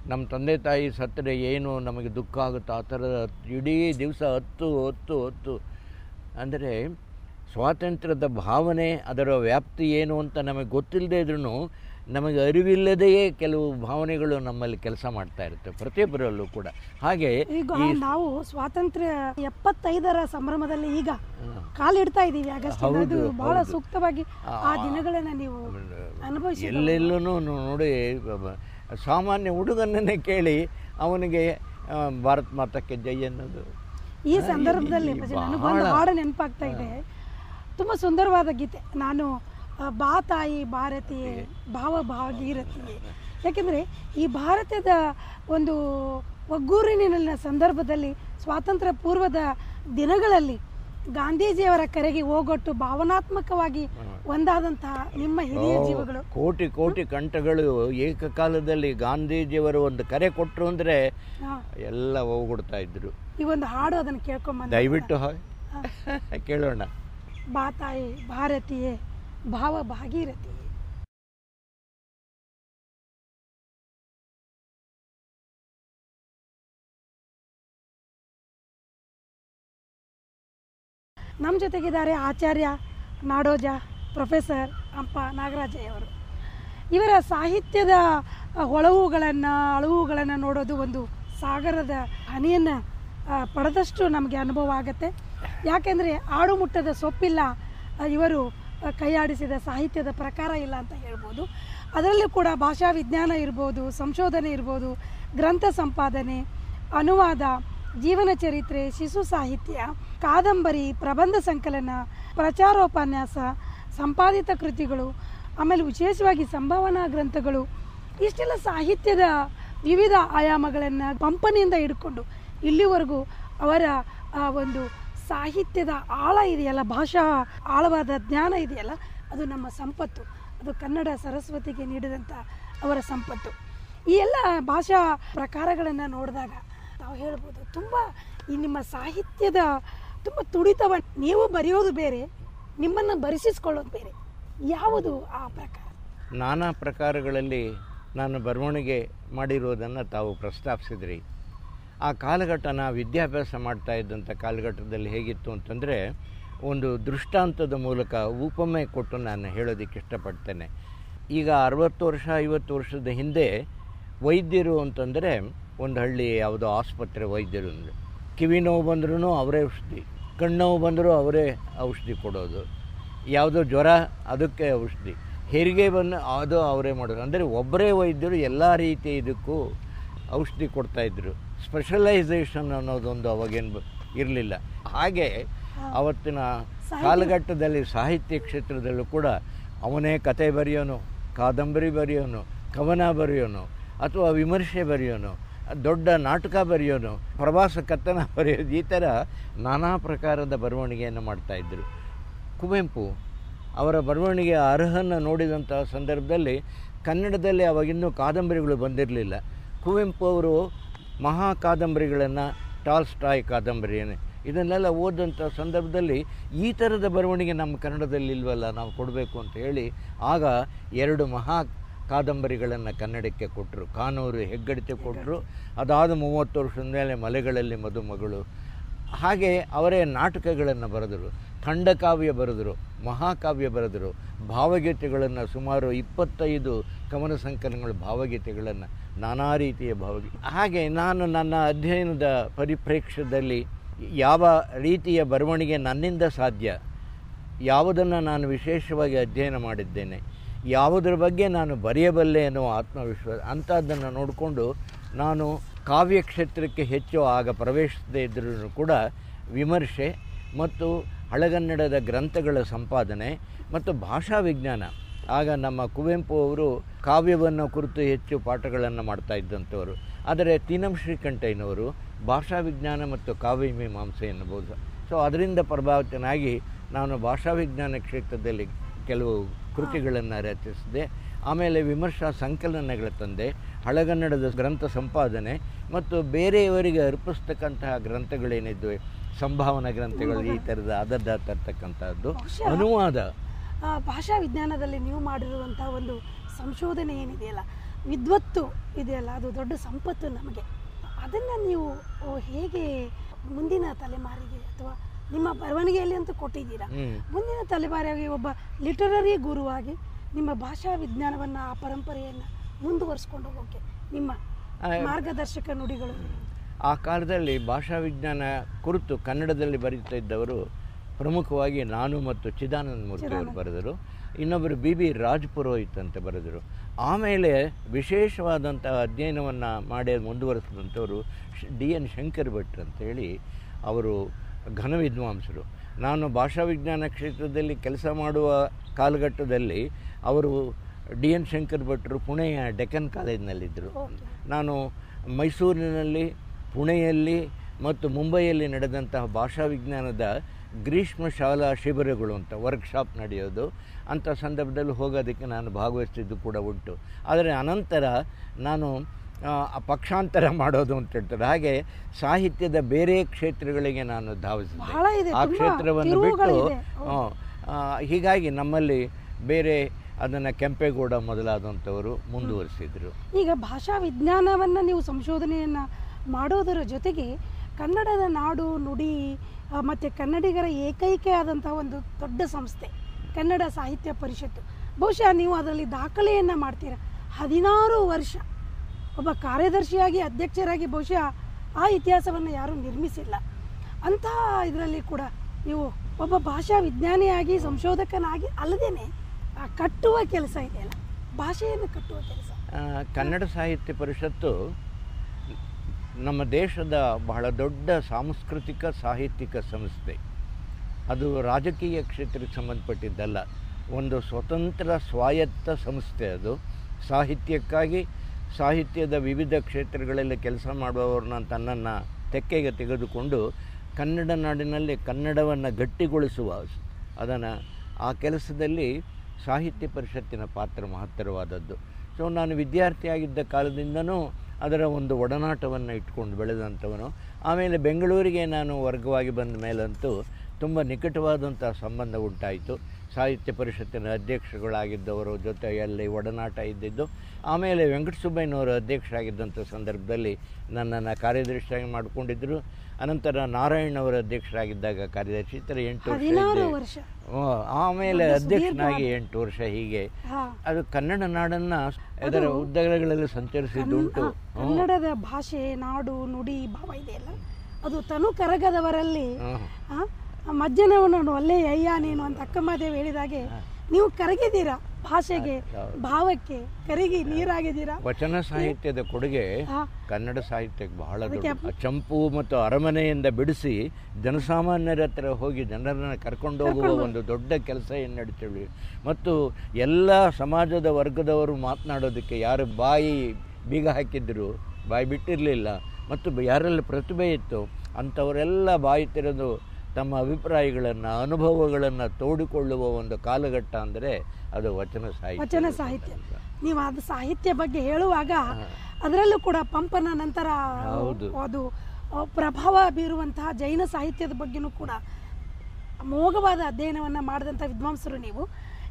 ನಮ್ಮ ತಂದೆ ತಾಯಿ ಸತ್ತರೆ ಏನು? ನಮಗೆ ದುಃಖ ಆಗುತ್ತೆ? ಆ ಥರದ ಇಡೀ ದಿವಸ ಹತ್ತು ಹತ್ತು ಹತ್ತು. ಅಂದರೆ ಸ್ವಾತಂತ್ರ್ಯದ ಭಾವನೆ, ಅದರ ವ್ಯಾಪ್ತಿ ಏನು ಅಂತ ನಮಗೆ ಗೊತ್ತಿಲ್ಲದೇ ಇದ್ರೂ ನಮಗೆ ಅರಿವಿಲ್ಲದೆಯೇ ಕೆಲವು ಭಾವನೆಗಳು ನಮ್ಮಲ್ಲಿ ಕೆಲಸ ಮಾಡ್ತಾ ಇರುತ್ತೆ ಪ್ರತಿಯೊಬ್ಬರಲ್ಲೂ ಕೂಡ. ಹಾಗೆ ಈಗ ನಾವು ಸ್ವಾತಂತ್ರ್ಯ ಎಪ್ಪತ್ತೈದರ ಸಂಭ್ರಮದಲ್ಲಿ ಈಗ. ಕಾಲಿಡ್ತಾ ಇದ್ದೀವಿ ಆಗಸ್ಟ್ ಬಹಳ ಸೂಕ್ತವಾಗಿ ಆ ದಿನಗಳನ್ನ ನೀವು ಅನುಭವಿಸಿ ಎಲ್ಲೆಲ್ಲೂ ನೋಡಿ ಸಾಮಾನ್ಯ ಹುಡುಗನನ್ನೇ ಕೇಳಿ ಅವನಿಗೆ ಭಾರತ್ ಮಾತಕ್ಕೆ ಜೈ ಅನ್ನೋದು. ಈ ಸಂದರ್ಭದಲ್ಲಿ ಬಹಳ- ನೆನಪಾಗ್ತಾ ಇದೆ. ತುಂಬ ಸುಂದರವಾದ ಗೀತೆ. ನಾನು ಬಾ ತಾಯಿ ಭಾರತೀಯ ಭಾವ ಭಾಗೀರಥಿಯೇ. ಯಾಕೆಂದರೆ ಈ ಭಾರತದ ಒಂದು ಒಗ್ಗೂರಿನ ಸಂದರ್ಭದಲ್ಲಿ ಸ್ವಾತಂತ್ರ್ಯ ಪೂರ್ವದ ದಿನಗಳಲ್ಲಿ ಗಾಂಧೀಜಿಯವರ ಕರೆಗೆ ಹೋಗೊಟ್ಟು ಭಾವನಾತ್ಮಕವಾಗಿ ಒಂದಾದಂತಹ ನಿಮ್ಮ ಹಿರಿಯ ಜೀವಗಳು. ಕೋಟಿ ಕೋಟಿ ಕಂಠಗಳು ಏಕಕಾಲದಲ್ಲಿ ಗಾಂಧೀಜಿಯವರು ಒಂದು ಕರೆ ಕೊಟ್ಟರು ಅಂದ್ರೆ ಎಲ್ಲ ಹೋಗ್ಬಿಡ್ತಾ ಇದ್ರು. ಈ ಒಂದು ಹಾಡು ಅದನ್ನು ಕೇಳ್ಕೊಂಬಂದ ದಯವಿಟ್ಟು ಕೇಳೋಣ. ಬಾ ತಾಯಿ ಭಾರತೀಯೇ ಭಾವ ಭಾಗೀರಥಿ ನಮ್ಮ ಜೊತೆಗಿದ್ದಾರೆ ಆಚಾರ್ಯ, ನಾಡೋಜ, ಪ್ರೊಫೆಸರ್ ಅಂಪ ನಾಗರಾಜಯ್ಯವರು. ಇವರ ಸಾಹಿತ್ಯದ ಹೊಳವುಗಳನ್ನು ಅಳವುಗಳನ್ನು ನೋಡೋದು ಒಂದು ಸಾಗರದ ಹನಿಯನ್ನು ಪಡೆದಷ್ಟು ನಮಗೆ ಅನುಭವ ಆಗುತ್ತೆ. ಯಾಕೆಂದರೆ ಆಡು ಮುಟ್ಟದ ಸೊಪ್ಪಿಲ್ಲ ಇವರು ಕೈಯಾಡಿಸಿದ ಸಾಹಿತ್ಯದ ಪ್ರಕಾರ ಇಲ್ಲ ಅಂತ ಹೇಳ್ಬೋದು. ಅದರಲ್ಲೂ ಕೂಡ ಭಾಷಾ ವಿಜ್ಞಾನ ಇರ್ಬೋದು, ಸಂಶೋಧನೆ ಇರ್ಬೋದು, ಗ್ರಂಥ ಸಂಪಾದನೆ, ಅನುವಾದ, ಜೀವನ ಚರಿತ್ರೆ, ಶಿಶು ಸಾಹಿತ್ಯ, ಕಾದಂಬರಿ, ಪ್ರಬಂಧ ಸಂಕಲನ, ಪ್ರಚಾರೋಪನ್ಯಾಸ, ಸಂಪಾದಿತ ಕೃತಿಗಳು, ಆಮೇಲೆ ವಿಶೇಷವಾಗಿ ಸಂಭಾವನಾ ಗ್ರಂಥಗಳು, ಇಷ್ಟೆಲ್ಲ ಸಾಹಿತ್ಯದ ವಿವಿಧ ಆಯಾಮಗಳನ್ನು ಪಂಪನಿಯಿಂದ ಹಿಡ್ಕೊಂಡು ಇಲ್ಲಿವರೆಗೂ ಅವರ, ಆ, ಒಂದು ಸಾಹಿತ್ಯದ ಆಳ ಇದೆಯಲ್ಲ, ಭಾಷಾ ಆಳವಾದ ಜ್ಞಾನ ಇದೆಯಲ್ಲ, ಅದು ನಮ್ಮ ಸಂಪತ್ತು. ಅದು ಕನ್ನಡ ಸರಸ್ವತಿಗೆ ನೀಡಿದಂಥ ಅವರ ಸಂಪತ್ತು. ಈ ಎಲ್ಲ ಭಾಷಾ ಪ್ರಕಾರಗಳನ್ನು ನೋಡಿದಾಗ ನಾವು ಹೇಳ್ಬೋದು, ತುಂಬ ಈ ನಿಮ್ಮ ಸಾಹಿತ್ಯದ ತುಂಬ ತುಡಿತವ ನೀವು ಬರೆಯೋದು ಬೇರೆ, ನಿಮ್ಮನ್ನು ಬರೆಸಿಸ್ಕೊಳ್ಳೋದು ಬೇರೆ. ಯಾವುದು ಆ ಪ್ರಕಾರ? ನಾನಾ ಪ್ರಕಾರಗಳಲ್ಲಿ ನಾನು ಬರವಣಿಗೆ ಮಾಡಿರೋದನ್ನು ತಾವು ಪ್ರಸ್ತಾಪಿಸಿದ್ರಿ. ಆ ಕಾಲಘಟ್ಟನ ವಿದ್ಯಾಭ್ಯಾಸ ಮಾಡ್ತಾ ಇದ್ದಂಥ ಕಾಲಘಟ್ಟದಲ್ಲಿ ಹೇಗಿತ್ತು ಅಂತಂದರೆ, ಒಂದು ದೃಷ್ಟಾಂತದ ಮೂಲಕ ಉಪಮೆ ಕೊಟ್ಟು ನಾನು ಹೇಳೋದಕ್ಕೆ ಇಷ್ಟಪಡ್ತೇನೆ. ಈಗ ಅರವತ್ತು ವರ್ಷ, ಐವತ್ತು ವರ್ಷದ ಹಿಂದೆ ವೈದ್ಯರು ಅಂತಂದರೆ, ಒಂದು ಹಳ್ಳಿ ಯಾವುದೋ ಆಸ್ಪತ್ರೆ ವೈದ್ಯರು ಅಂದರೆ, ಕಿವಿ ನೋವು ಬಂದ್ರೂ ಅವರೇ ಔಷಧಿ ಕಣ್ಣೋವು ಬಂದರೂ ಅವರೇ ಔಷಧಿ ಕೊಡೋದು, ಯಾವುದೋ ಜ್ವರ ಅದಕ್ಕೆ ಔಷಧಿ, ಹೆರಿಗೆ ಬಂದು ಅದು ಅವರೇ ಮಾಡೋದು. ಅಂದರೆ ಒಬ್ಬರೇ ವೈದ್ಯರು ಎಲ್ಲ ರೀತಿಯ ಇದಕ್ಕೂ ಔಷಧಿ ಕೊಡ್ತಾಯಿದ್ರು ಸ್ಪೆಷಲೈಸೇಷನ್ ಅನ್ನೋದೊಂದು ಅವಾಗೇನು ಇರಲಿಲ್ಲ. ಹಾಗೆ ಅವತ್ತಿನ ಕಾಲಘಟ್ಟದಲ್ಲಿ ಸಾಹಿತ್ಯ ಕ್ಷೇತ್ರದಲ್ಲೂ ಕೂಡ ಅವನೇ ಕತೆ ಬರೆಯೋನು ಕಾದಂಬರಿ ಬರೆಯೋನು ಕವನ ಬರೆಯೋನು ಅಥವಾ ವಿಮರ್ಶೆ ಬರೆಯೋನು ದೊಡ್ಡ ನಾಟಕ ಬರೆಯೋನು ಪ್ರವಾಸ ಕಥನ ಬರೆಯೋದು ಈ ಥರ ನಾನಾ ಪ್ರಕಾರದ ಬರವಣಿಗೆಯನ್ನು ಮಾಡ್ತಾಯಿದ್ರು ಕುವೆಂಪು ಅವರ ಬರವಣಿಗೆ ಅರ್ಹನ್ನು ನೋಡಿದಂಥ ಸಂದರ್ಭದಲ್ಲಿ ಕನ್ನಡದಲ್ಲಿ ಅವಾಗಿನ್ನೂ ಕಾದಂಬರಿಗಳು ಬಂದಿರಲಿಲ್ಲ. ಕುವೆಂಪು ಅವರು ಮಹಾ ಕಾದಂಬರಿಗಳನ್ನು ಟಾಲ್ಸ್ಟಾಯ್ ಕಾದಂಬರಿಯನ್ನು ಇದನ್ನೆಲ್ಲ ಓದಂಥ ಸಂದರ್ಭದಲ್ಲಿ ಈ ಥರದ ಬರವಣಿಗೆ ನಮ್ಮ ಕನ್ನಡದಲ್ಲಿ ಇಲ್ವಲ್ಲ, ನಾವು ಕೊಡಬೇಕು ಅಂತ ಹೇಳಿ ಆಗ ಎರಡು ಮಹಾ ಕಾದಂಬರಿಗಳನ್ನು ಕನ್ನಡಕ್ಕೆ ಕೊಟ್ಟರು ಕಾನೂರು, ಹೆಗ್ಗಡಿತೆ ಕೊಟ್ಟರು ಅದಾದ ಮೂವತ್ತು ವರ್ಷದ ಮೇಲೆ ಮಲೆಗಳಲ್ಲಿ ಮದುಮಗಳು. ಹಾಗೆ ಅವರೇ ನಾಟಕಗಳನ್ನು ಬರೆದರು, ಖಂಡಕಾವ್ಯ ಬರೆದರು, ಮಹಾಕಾವ್ಯ ಬರೆದರು, ಭಾವಗೀತೆಗಳನ್ನು ಸುಮಾರು ಇಪ್ಪತ್ತೈದು ಕವನ ಸಂಕಲನಗಳು ಭಾವಗೀತೆಗಳನ್ನು ನಾನಾ ರೀತಿಯ ಭಾವಗಳು ಹಾಗೆ ನಾನು ನನ್ನ ಅಧ್ಯಯನದ ಪರಿಪ್ರೇಕ್ಷ್ಯದಲ್ಲಿ ಯಾವ ರೀತಿಯ ಬರವಣಿಗೆ ನನ್ನಿಂದ ಸಾಧ್ಯ, ಯಾವುದನ್ನು ನಾನು ವಿಶೇಷವಾಗಿ ಅಧ್ಯಯನ ಮಾಡಿದ್ದೇನೆ, ಯಾವುದರ ಬಗ್ಗೆ ನಾನು ಬರೆಯಬಲ್ಲೆ ಎನ್ನುವ ಆತ್ಮವಿಶ್ವಾಸ, ಅಂಥದ್ದನ್ನು ನೋಡಿಕೊಂಡು ನಾನು ಕಾವ್ಯಕ್ಷೇತ್ರಕ್ಕೆ ಹೆಚ್ಚು ಆಗ ಪ್ರವೇಶಿಸದೇ ಇದ್ದರೂ ಕೂಡ ವಿಮರ್ಶೆ ಮತ್ತು ಹಳಗನ್ನಡದ ಗ್ರಂಥಗಳ ಸಂಪಾದನೆ ಮತ್ತು ಭಾಷಾ ವಿಜ್ಞಾನ ಆಗ ನಮ್ಮ ಕುವೆಂಪು ಅವರು ಕಾವ್ಯವನ್ನು ಕುರಿತು ಹೆಚ್ಚು ಪಾಠಗಳನ್ನು ಮಾಡ್ತಾ ಇದ್ದಂಥವರು. ಆದರೆ ತೀನಂ ಶ್ರೀಕಂಠಯ್ಯನವರು ಭಾಷಾ ವಿಜ್ಞಾನ ಮತ್ತು ಕಾವ್ಯ ಮೀಮಾಂಸೆ ಎನ್ನಬಹುದು ಸೊ ಅದರಿಂದ ಪ್ರಭಾವಿತನಾಗಿ ನಾನು ಭಾಷಾ ವಿಜ್ಞಾನ ಕ್ಷೇತ್ರದಲ್ಲಿ ಕೆಲವು ಕೃತಿಗಳನ್ನು ರಚಿಸಿದೆ. ಆಮೇಲೆ ವಿಮರ್ಶಾ ಸಂಕಲನಗಳ ತಂದೆ ಹಳಗನ್ನಡದ ಗ್ರಂಥ ಸಂಪಾದನೆ ಮತ್ತು ಬೇರೆಯವರಿಗೆ ಅರ್ಪಿಸ್ತಕ್ಕಂತಹ ಗ್ರಂಥಗಳೇನಿದ್ವು ಸಂಭಾವನಾ ಗ್ರಂಥಗಳು ಈ ಥರದ ಅದರ್ದ ತರ್ತಕ್ಕಂಥದ್ದು. ಅನುವಾದ ಭಾಷಾ ವಿಜ್ಞಾನದಲ್ಲಿ ನೀವು ಮಾಡಿರುವಂಥ ಒಂದು ಸಂಶೋಧನೆ ಏನಿದೆಯಲ್ಲ ವಿದ್ವತ್ತು ಇದೆಯಲ್ಲ ಅದು ದೊಡ್ಡ ಸಂಪತ್ತು ನಮಗೆ. ಅದನ್ನು ನೀವು ಹೇಗೆ ಮುಂದಿನ ತಲೆಮಾರಿಗೆ ಅಥವಾ ನಿಮ್ಮ ಬರವಣಿಗೆಯಲ್ಲಿ ಅಂತೂ ಕೊಟ್ಟಿದ್ದೀರಾ? ಮುಂದಿನ ತಲೆಮಾರಿಗೆ ಒಬ್ಬ ಲಿಟರರಿ ಗುರುವಾಗಿ ನಿಮ್ಮ ಭಾಷಾ ವಿಜ್ಞಾನವನ್ನು ಆ ಪರಂಪರೆಯನ್ನು ಮುಂದುವರಿಸ್ಕೊಂಡು ಹೋಗೋಕ್ಕೆ ನಿಮ್ಮ ಮಾರ್ಗದರ್ಶಕ ನುಡಿಗಳು. ಆ ಕಾಲದಲ್ಲಿ ಭಾಷಾ ವಿಜ್ಞಾನ ಕುರಿತು ಕನ್ನಡದಲ್ಲಿ ಬರೀತಾ ಇದ್ದವರು ಪ್ರಮುಖವಾಗಿ ನಾನು ಮತ್ತು ಚಿದಾನಂದ ಮೂರ್ತಿ ಅವರು ಬರೆದರು. ಇನ್ನೊಬ್ಬರು ಬಿ ಬಿ ರಾಜ್ ಪುರೋಹಿತ್ ಅಂತ ಬರೆದರು. ಆಮೇಲೆ ವಿಶೇಷವಾದಂಥ ಅಧ್ಯಯನವನ್ನು ಮಾಡಿ ಮುಂದುವರೆಸಿದಂಥವರು ಡಿ ಎನ್ ಶಂಕರ್ ಭಟ್ ಅಂತೇಳಿ ಅವರು ಘನ ವಿದ್ವಾಂಸರು. ನಾನು ಭಾಷಾ ವಿಜ್ಞಾನ ಕ್ಷೇತ್ರದಲ್ಲಿ ಕೆಲಸ ಮಾಡುವ ಕಾಲಘಟ್ಟದಲ್ಲಿ ಅವರು ಡಿ ಎನ್ ಶಂಕರ್ ಭಟ್ರು ಪುಣೆಯ ಡೆಕ್ಕನ್ ಕಾಲೇಜ್ನಲ್ಲಿದ್ದರು. ನಾನು ಮೈಸೂರಿನಲ್ಲಿ ಪುಣೆಯಲ್ಲಿ ಮತ್ತು ಮುಂಬೈಯಲ್ಲಿ ನಡೆದಂತಹ ಭಾಷಾ ವಿಜ್ಞಾನದ ಗ್ರೀಷ್ಮ ಶಾಲಾ ಶಿಬಿರಗಳು ಅಂತ ವರ್ಕ್ಶಾಪ್ ನಡೆಯೋದು. ಅಂಥ ಸಂದರ್ಭದಲ್ಲಿ ಹೋಗೋದಕ್ಕೆ ನಾನು ಭಾಗವಹಿಸ್ತಿದ್ದು ಕೂಡ ಉಂಟು. ಆದರೆ ಅನಂತರ ನಾನು ಆ, ಪಕ್ಷಾಂತರ ಮಾಡೋದು ಅಂತ ಹೇಳ್ತಾರೆ. ಹಾಗೆ ಸಾಹಿತ್ಯದ ಬೇರೆ ಕ್ಷೇತ್ರಗಳಿಗೆ ನಾನು ಧಾವಿಸಿದ್ದೆ. ಆ ಕ್ಷೇತ್ರವನ್ನು ಬಿಟ್ಟು. ಹೀಗಾಗಿ ನಮ್ಮಲ್ಲಿ ಬೇರೆ ಅದನ್ನು ಕೆಂಪೇಗೌಡ ಮೊದಲಾದಂಥವರು ಮುಂದುವರಿಸಿದರು. ಈಗ ಭಾಷಾ ವಿಜ್ಞಾನವನ್ನು ನೀವು ಸಂಶೋಧನೆಯನ್ನು ಮಾಡೋದರ ಜೊತೆಗೆ ಕನ್ನಡದ ನಾಡು, ನುಡಿ ಮತ್ತು ಕನ್ನಡಿಗರ ಏಕೈಕ ಆದಂಥ ಒಂದು ದೊಡ್ಡ ಸಂಸ್ಥೆ, ಕನ್ನಡ ಸಾಹಿತ್ಯ ಪರಿಷತ್ತು. ಬಹುಶಃ ನೀವು ಅದರಲ್ಲಿ ದಾಖಲೆಯನ್ನು ಮಾಡ್ತೀರಾ. ಹದಿನಾರು ವರ್ಷ ಒಬ್ಬ ಕಾರ್ಯದರ್ಶಿಯಾಗಿ, ಅಧ್ಯಕ್ಷರಾಗಿ ಬಹುಶಃ ಆ ಇತಿಹಾಸವನ್ನು ಯಾರೂ ನಿರ್ಮಿಸಿಲ್ಲ. ಅಂತಹ ಇದರಲ್ಲಿ ಕೂಡ ನೀವು ಒಬ್ಬ ಭಾಷಾ ವಿಜ್ಞಾನಿಯಾಗಿ, ಸಂಶೋಧಕನಾಗಿ ಅಲ್ಲದೇನೆ, ಆ, ಕಟ್ಟುವ ಕೆಲಸ ಇದೆಯಲ್ಲ. ಭಾಷೆಯನ್ನು ಕಟ್ಟುವ ಕೆಲಸ. ಕನ್ನಡ ಸಾಹಿತ್ಯ ಪರಿಷತ್ತು ನಮ್ಮ ದೇಶದ ಬಹಳ ದೊಡ್ಡ ಸಾಂಸ್ಕೃತಿಕ ಸಾಹಿತ್ಯಿಕ ಸಂಸ್ಥೆ. ಅದು ರಾಜಕೀಯ ಕ್ಷೇತ್ರಕ್ಕೆ ಸಂಬಂಧಪಟ್ಟಿದ್ದಲ್ಲ, ಒಂದು ಸ್ವತಂತ್ರ ಸ್ವಾಯತ್ತ ಸಂಸ್ಥೆ ಅದು. ಸಾಹಿತ್ಯಕ್ಕಾಗಿ ಸಾಹಿತ್ಯದ ವಿವಿಧ ಕ್ಷೇತ್ರಗಳಲ್ಲಿ ಕೆಲಸ ಮಾಡುವವ್ರನ್ನ ತನ್ನನ್ನು ತೆಕ್ಕೆಗೆ ತೆಗೆದುಕೊಂಡು ಕನ್ನಡ ನಾಡಿನಲ್ಲಿ ಕನ್ನಡವನ್ನು ಗಟ್ಟಿಗೊಳಿಸುವ ಅದನ್ನು ಆ ಕೆಲಸದಲ್ಲಿ ಸಾಹಿತ್ಯ ಪರಿಷತ್ತಿನ ಪಾತ್ರ ಮಹತ್ತರವಾದದ್ದು. ಸೊ ನಾನು ವಿದ್ಯಾರ್ಥಿಯಾಗಿದ್ದ ಕಾಲದಿಂದನೂ ಅದರ ಒಂದು ಒಡನಾಟವನ್ನು ಇಟ್ಕೊಂಡು ಬೆಳೆದಂಥವನು. ಆಮೇಲೆ ಬೆಂಗಳೂರಿಗೆ ನಾನು ವರ್ಗವಾಗಿ ಬಂದ ಮೇಲಂತೂ ತುಂಬ ನಿಕಟವಾದಂಥ ಸಂಬಂಧ ಉಂಟಾಯಿತು. ಸಾಹಿತ್ಯ ಪರಿಷತ್ತಿನ ಅಧ್ಯಕ್ಷಗಳಾಗಿದ್ದವರ ಜೊತೆಯಲ್ಲಿ ಒಡನಾಟ ಇದ್ದಿದ್ದು ಆಮೇಲೆ ವೆಂಕಟಸುಬ್ಬಯ್ಯನವರು ಅಧ್ಯಕ್ಷರಾಗಿದ್ದಂಥ ಸಂದರ್ಭದಲ್ಲಿ ನನ್ನನ್ನು ಕಾರ್ಯದರ್ಶಿಯಾಗಿ ಮಾಡಿಕೊಂಡಿದ್ದರು. ಅನಂತರ ನಾರಾಯಣ್ ಅಧ್ಯಕ್ಷರಾಗಿದ್ದಾಗ ಕಾರ್ಯದರ್ಶಿ ಥರ ಎಂಟು ವರ್ಷ ಆಮೇಲೆ ಅಧ್ಯಕ್ಷನಾಗಿ ಎಂಟು ವರ್ಷ ಹೀಗೆ. ಅದು ಕನ್ನಡ ನಾಡನ್ನು ಅದರ ಉದ್ದಗಲಗಳಲ್ಲಿ ಸಂಚರಿಸಿದ್ದುಂಟು ಕನ್- ಕನ್ನಡದ ಭಾಷೆ ನಾಡು ನುಡಿ ಭಾವ ಇದೆಯಲ್ಲ ಅದು ತನು ಕರಗದವರಲ್ಲಿ ಹ್ಮ್. ಆ, ಆ ಮಜ್ಜನವನ್ನು ಒಳ್ಳೆ ಅಯ್ಯ ನೀನು ಅಂತ ಅಕ್ಕಮಹಾದೇವಿ ಹೇಳಿದಾಗೆ ನೀವು ಕರಗಿದ್ದೀರಾ ಭಾಷೆಗೆ ಭಾವಕ್ಕೆ ಕರಗಿ ನೀರಾಗಿದ್ದೀರಾ? ವಚನ ಸಾಹಿತ್ಯದ ಕೊಡುಗೆ ಕನ್ನಡ ಸಾಹಿತ್ಯಕ್ಕೆ ಬಹಳ ದೊಡ್ಡ ಚಂಪು ಮತ್ತು ಅರಮನೆಯಿಂದ ಬಿಡಿಸಿ ಜನಸಾಮಾನ್ಯರ ಹತ್ರ ಹೋಗಿ ಜನರನ್ನು ಕರ್ಕೊಂಡು ಹೋಗುವ ಒಂದು ದೊಡ್ಡ ಕೆಲಸ ಏನು ನಡೀತೀವಿ ಮತ್ತು ಎಲ್ಲ ಸಮಾಜದ ವರ್ಗದವರು ಮಾತನಾಡೋದಕ್ಕೆ ಯಾರು ಬಾಯಿ ಬೀಗ ಹಾಕಿದ್ರು ಬಾಯಿ ಬಿಟ್ಟಿರಲಿಲ್ಲ ಮತ್ತು ಯಾರೆಲ್ಲ ಯಾರಲ್ಲಿ ಪ್ರತಿಭೆ ಇತ್ತು ಅಂಥವರೆಲ್ಲ ಬಾಯಿ ತೆರೆದು ತಮ್ಮ ಅಭಿಪ್ರಾಯಗಳನ್ನು ಅನುಭವಗಳನ್ನು ತೋಡಿಕೊಳ್ಳುವ ಒಂದು ಕಾಲಘಟ್ಟ ಅಂದರೆ ಅದು ವಚನ ಸಾಹಿತ್ಯ ವಚನ ಸಾಹಿತ್ಯ. ನೀವು ಅದು ಸಾಹಿತ್ಯ ಬಗ್ಗೆ ಹೇಳುವಾಗ ಅದರಲ್ಲೂ ಕೂಡ ಪಂಪನ ನಂತರ ಹೌದು. ಅದು ಪ್ರಭಾವ ಬೀರುವಂತಹ ಜೈನ ಸಾಹಿತ್ಯದ ಬಗ್ಗೆನೂ ಕೂಡ ಅಮೋಘವಾದ ಅಧ್ಯಯನವನ್ನು ಮಾಡಿದಂಥ ವಿದ್ವಾಂಸರು ನೀವು.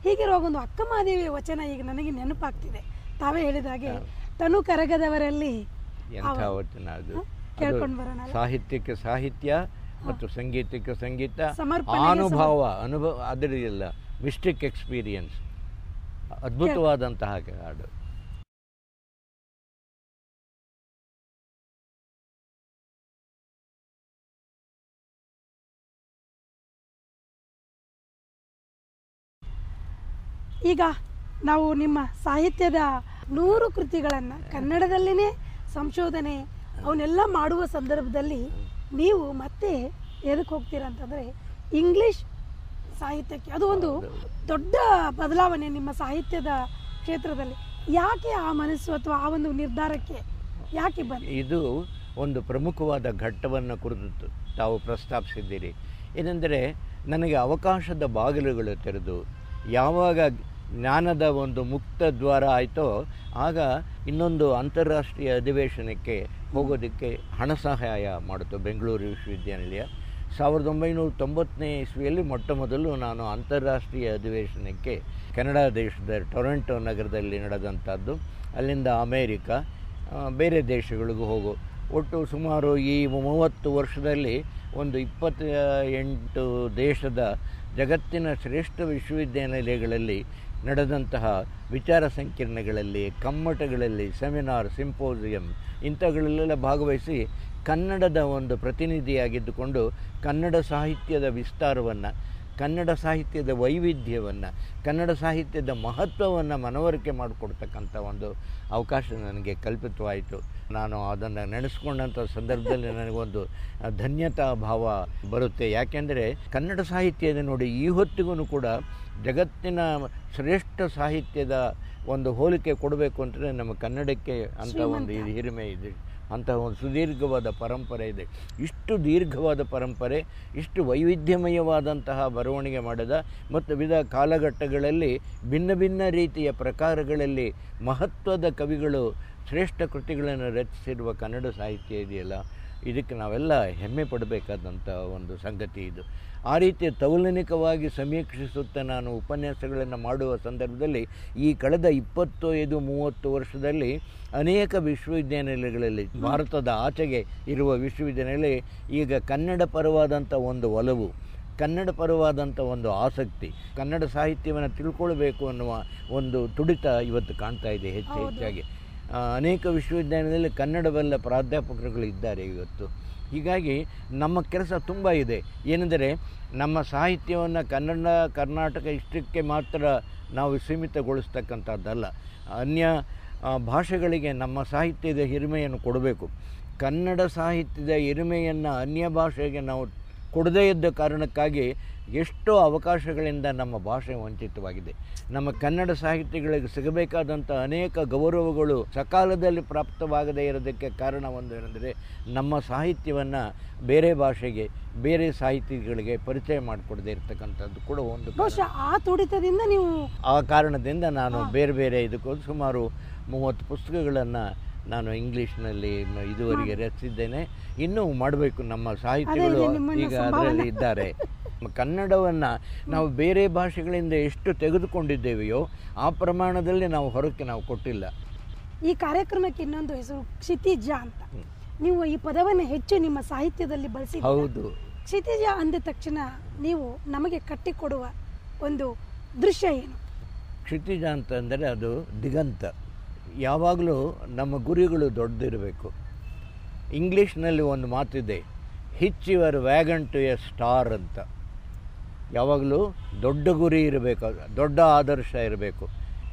ಹೀಗಿರುವಾಗ ಒಂದು ಅಕ್ಕಮಹಾದೇವಿ ವಚನ ಈಗ ನನಗೆ ನೆನಪಾಗ್ತಿದೆ. ತಾವೇ ಹೇಳಿದ ಹಾಗೆ ತನು ಕರಗದವರಲ್ಲಿ ವಚನ ಅದು? ಕೇಳ್ಕೊಂಡು ಬರೋಣ ಅದು ಸಾಹಿತ್ಯಕ್ಕೆ ಸಾಹಿತ್ಯ ಮತ್ತು ಸಂಗೀತಕ್ಕೆ ಸಂಗೀತ ಅನುಭವ ಅನುಭವ ಅದರಿಲ್ಲ ಮಿಸ್ಟಿಕ್ ಎಕ್ಸ್ಪೀರಿಯನ್ಸ್ ಅದ್ಭುತವಾದಂತಹ ಹಾಡು. ಈಗ ನಾವು ನಿಮ್ಮ ಸಾಹಿತ್ಯದ ನೂರು ಕೃತಿಗಳನ್ನು ಕನ್ನಡದಲ್ಲಿನೇ ಸಂಶೋಧನೆ ಅವನ್ನೆಲ್ಲ ಮಾಡುವ ಸಂದರ್ಭದಲ್ಲಿ ನೀವು ಮತ್ತೆ ಎದಕ್ಕೆ ಹೋಗ್ತೀರಾ ಅಂತಂದರೆ ಇಂಗ್ಲೀಷ್ ಸಾಹಿತ್ಯಕ್ಕೆ. ಅದು ಒಂದು ದೊಡ್ಡ ಬದಲಾವಣೆ ನಿಮ್ಮ ಸಾಹಿತ್ಯದ ಕ್ಷೇತ್ರದಲ್ಲಿ. ಯಾಕೆ ಆ ಮನಸ್ಸು ಅಥವಾ ಆ ಒಂದು ನಿರ್ಧಾರಕ್ಕೆ ಯಾಕೆ ಬಂತು ಇದು ಒಂದು ಪ್ರಮುಖವಾದ ಘಟ್ಟವನ್ನು ಕುರಿತು ತಾವು ಪ್ರಸ್ತಾಪಿಸಿದ್ದೀರಿ. ಏನೆಂದರೆ ನನಗೆ ಅವಕಾಶದ ಬಾಗಿಲುಗಳು ತೆರೆದು ಯಾವಾಗ ಜ್ಞಾನದ ಒಂದು ಮುಕ್ತ ದ್ವಾರ ಆಯಿತೋ ಆಗ ಇನ್ನೊಂದು ಅಂತಾರಾಷ್ಟ್ರೀಯ ಅಧಿವೇಶನಕ್ಕೆ ಹೋಗೋದಕ್ಕೆ ಹಣ ಸಹಾಯ ಮಾಡಿತು ಬೆಂಗಳೂರು ವಿಶ್ವವಿದ್ಯಾನಿಲಯ. ಸಾವಿರದ ಒಂಬೈನೂರ ತೊಂಬತ್ತನೇ ಇಸ್ವಿಯಲ್ಲಿ ಮೊಟ್ಟ ಮೊದಲು ನಾನು ಅಂತಾರಾಷ್ಟ್ರೀಯ ಅಧಿವೇಶನಕ್ಕೆ ಕೆನಡಾ ದೇಶದ ಟೊರೆಂಟೊ ನಗರದಲ್ಲಿ ನಡೆದಂಥದ್ದು, ಅಲ್ಲಿಂದ ಅಮೇರಿಕಾ ಬೇರೆ ದೇಶಗಳಿಗೂ ಹೋಗು. ಒಟ್ಟು ಸುಮಾರು ಈ ಮೂವತ್ತು ವರ್ಷದಲ್ಲಿ ಒಂದು ಇಪ್ಪತ್ತ ಎಂಟು ದೇಶದ ಜಗತ್ತಿನ ಶ್ರೇಷ್ಠ ವಿಶ್ವವಿದ್ಯಾನಿಲಯಗಳಲ್ಲಿ ನಡೆದಂತಹ ವಿಚಾರ ಸಂಕಿರಣಗಳಲ್ಲಿ, ಕಮ್ಮಟಗಳಲ್ಲಿ, ಸೆಮಿನಾರ್, ಸಿಂಪೋಸಿಯಂ ಇಂಥಗಳಲ್ಲೆಲ್ಲ ಭಾಗವಹಿಸಿ ಕನ್ನಡದ ಒಂದು ಪ್ರತಿನಿಧಿಯಾಗಿದ್ದುಕೊಂಡು ಕನ್ನಡ ಸಾಹಿತ್ಯದ ವಿಸ್ತಾರವನ್ನು, ಕನ್ನಡ ಸಾಹಿತ್ಯದ ವೈವಿಧ್ಯವನ್ನು, ಕನ್ನಡ ಸಾಹಿತ್ಯದ ಮಹತ್ವವನ್ನು ಮನವರಿಕೆ ಮಾಡಿಕೊಡ್ತಕ್ಕಂಥ ಒಂದು ಅವಕಾಶ ನನಗೆ ಕಲ್ಪಿತವಾಯಿತು. ನಾನು ಅದನ್ನು ನೆನೆಸ್ಕೊಂಡಂಥ ಸಂದರ್ಭದಲ್ಲಿ ನನಗೊಂದು ಧನ್ಯತಾ ಭಾವ ಬರುತ್ತೆ. ಯಾಕೆಂದರೆ ಕನ್ನಡ ಸಾಹಿತ್ಯದ ನೋಡಿ ಈ ಹೊತ್ತಿಗೂ ಕೂಡ ಜಗತ್ತಿನ ಶ್ರೇಷ್ಠ ಸಾಹಿತ್ಯದ ಒಂದು ಹೋಲಿಕೆ ಕೊಡಬೇಕು ಅಂತಲೇ ನಮ್ಮ ಕನ್ನಡಕ್ಕೆ ಅಂತ ಒಂದು ಇದು ಹಿರಿಮೆ ಇದೆ. ಅಂತಹ ಒಂದು ಸುದೀರ್ಘವಾದ ಪರಂಪರೆ ಇದೆ. ಇಷ್ಟು ದೀರ್ಘವಾದ ಪರಂಪರೆ ಇಷ್ಟು ವೈವಿಧ್ಯಮಯವಾದಂತಹ ಬರವಣಿಗೆ ಮಾಡಿದ ಮತ್ತು ವಿವಿಧ ಕಾಲಘಟ್ಟಗಳಲ್ಲಿ ಭಿನ್ನ ಭಿನ್ನ ರೀತಿಯ ಪ್ರಕಾರಗಳಲ್ಲಿ ಮಹತ್ವದ ಕವಿಗಳು ಶ್ರೇಷ್ಠ ಕೃತಿಗಳನ್ನು ರಚಿಸಿರುವ ಕನ್ನಡ ಸಾಹಿತ್ಯ ಇದೆಯಲ್ಲ? ಇದಕ್ಕೆ ನಾವೆಲ್ಲ ಹೆಮ್ಮೆ ಪಡಬೇಕಾದಂಥ ಒಂದು ಸಂಗತಿ ಇದು. ಆ ರೀತಿ ತೌಲನಿಕವಾಗಿ ಸಮೀಕ್ಷಿಸುತ್ತಾ ನಾನು ಉಪನ್ಯಾಸಗಳನ್ನು ಮಾಡುವ ಸಂದರ್ಭದಲ್ಲಿ ಈ ಕಳೆದ ಇಪ್ಪತ್ತೈದು ಐದು ಮೂವತ್ತು ವರ್ಷದಲ್ಲಿ ಅನೇಕ ವಿಶ್ವವಿದ್ಯಾನಿಲಯಗಳಲ್ಲಿ ಭಾರತದ ಆಚೆಗೆ ಇರುವ ವಿಶ್ವವಿದ್ಯಾನಿಲಯ ಈಗ ಕನ್ನಡ ಪರವಾದಂಥ ಒಂದು ಒಲವು ಕನ್ನಡ ಪರವಾದಂಥ ಒಂದು ಆಸಕ್ತಿ ಕನ್ನಡ ಸಾಹಿತ್ಯವನ್ನು ತಿಳ್ಕೊಳ್ಬೇಕು ಅನ್ನುವ ಒಂದು ತುಡಿತ ಇವತ್ತು ಕಾಣ್ತಾ ಇದೆ ಹೆಚ್ಚು ಹೆಚ್ಚಾಗಿ. ಅನೇಕ ವಿಶ್ವವಿದ್ಯಾಲಯದಲ್ಲಿ ಕನ್ನಡವೆಲ್ಲ ಪ್ರಾಧ್ಯಾಪಕರುಗಳು ಇದ್ದಾರೆ ಇವತ್ತು. ಹೀಗಾಗಿ ನಮ್ಮ ಕೆಲಸ ತುಂಬ ಇದೆ. ಏನೆಂದರೆ ನಮ್ಮ ಸಾಹಿತ್ಯವನ್ನು ಕನ್ನಡ, ಕರ್ನಾಟಕ ಇಷ್ಟಕ್ಕೆ ಮಾತ್ರ ನಾವು ಸೀಮಿತಗೊಳಿಸ್ತಕ್ಕಂಥದ್ದಲ್ಲ. ಅನ್ಯ ಭಾಷೆಗಳಿಗೆ ನಮ್ಮ ಸಾಹಿತ್ಯದ ಹಿರಿಮೆಯನ್ನು ಕೊಡಬೇಕು. ಕನ್ನಡ ಸಾಹಿತ್ಯದ ಹಿರಿಮೆಯನ್ನು ಅನ್ಯ ಭಾಷೆಗೆ ನಾವು ಕೊಡದೇ ಇದ್ದ ಕಾರಣಕ್ಕಾಗಿ ಎಷ್ಟೋ ಅವಕಾಶಗಳಿಂದ ನಮ್ಮ ಭಾಷೆ ವಂಚಿತವಾಗಿದೆ ನಮ್ಮ ಕನ್ನಡ ಸಾಹಿತ್ಯಗಳಿಗೆ ಸಿಗಬೇಕಾದಂಥ ಅನೇಕ ಗೌರವಗಳು ಸಕಾಲದಲ್ಲಿ ಪ್ರಾಪ್ತವಾಗದೇ ಇರೋದಕ್ಕೆ ಕಾರಣ ಒಂದು ಏನೆಂದರೆ ನಮ್ಮ ಸಾಹಿತ್ಯವನ್ನು ಬೇರೆ ಭಾಷೆಗೆ ಬೇರೆ ಸಾಹಿತಿಗಳಿಗೆ ಪರಿಚಯ ಮಾಡಿಕೊಡದೇ ಇರತಕ್ಕಂಥದ್ದು ಕೂಡ ಒಂದು. ಆ ತುಡಿತದಿಂದ ನೀವು ಆ ಕಾರಣದಿಂದ ನಾನು ಬೇರೆ ಬೇರೆ ಇದಕ್ಕೂ ಸುಮಾರು ಮೂವತ್ತು ಪುಸ್ತಕಗಳನ್ನು ನಾನು ಇಂಗ್ಲೀಷ್ನಲ್ಲಿ ಇದುವರೆಗೆ ರಚಿಸಿದ್ದೇನೆ. ಇನ್ನೂ ಮಾಡಬೇಕು ನಮ್ಮ ಸಾಹಿತಿಗಳು ಈಗ. ಅದರಲ್ಲಿ ಇದ್ದಾರೆ. ಕನ್ನಡವನ್ನು ನಾವು ಬೇರೆ ಭಾಷೆಗಳಿಂದ ಎಷ್ಟು ತೆಗೆದುಕೊಂಡಿದ್ದೇವೆಯೋ ಆ ಪ್ರಮಾಣದಲ್ಲಿ ನಾವು ಹೊರಕ್ಕೆ ನಾವು ಕೊಟ್ಟಿಲ್ಲ. ಈ ಕಾರ್ಯಕ್ರಮಕ್ಕೆ ಇನ್ನೊಂದು ಹೆಸರು ಕ್ಷಿತಿಜ ಅಂತ. ನೀವು ಈ ಪದವನ್ನು ಹೆಚ್ಚು ನಿಮ್ಮ ಸಾಹಿತ್ಯದಲ್ಲಿ ಬಳಸಿ ಹೌದು. ಕ್ಷಿತಿಜ ಅಂದ ತಕ್ಷಣ ನೀವು ನಮಗೆ ಕಟ್ಟಿಕೊಡುವ ಒಂದು ದೃಶ್ಯ ಏನು? ಕ್ಷಿತಿಜ ಅಂತಂದರೆ ಅದು ದಿಗಂತ. ಯಾವಾಗಲೂ ನಮ್ಮ ಗುರಿಗಳು ದೊಡ್ಡದಿರಬೇಕು. ಇಂಗ್ಲೀಷ್ನಲ್ಲಿ ಒಂದು ಮಾತಿದೆ hitch your wagon to a star ಅಂತ. ಯಾವಾಗಲೂ ದೊಡ್ಡ ಗುರಿ ಇರಬೇಕು, ದೊಡ್ಡ ಆದರ್ಶ ಇರಬೇಕು.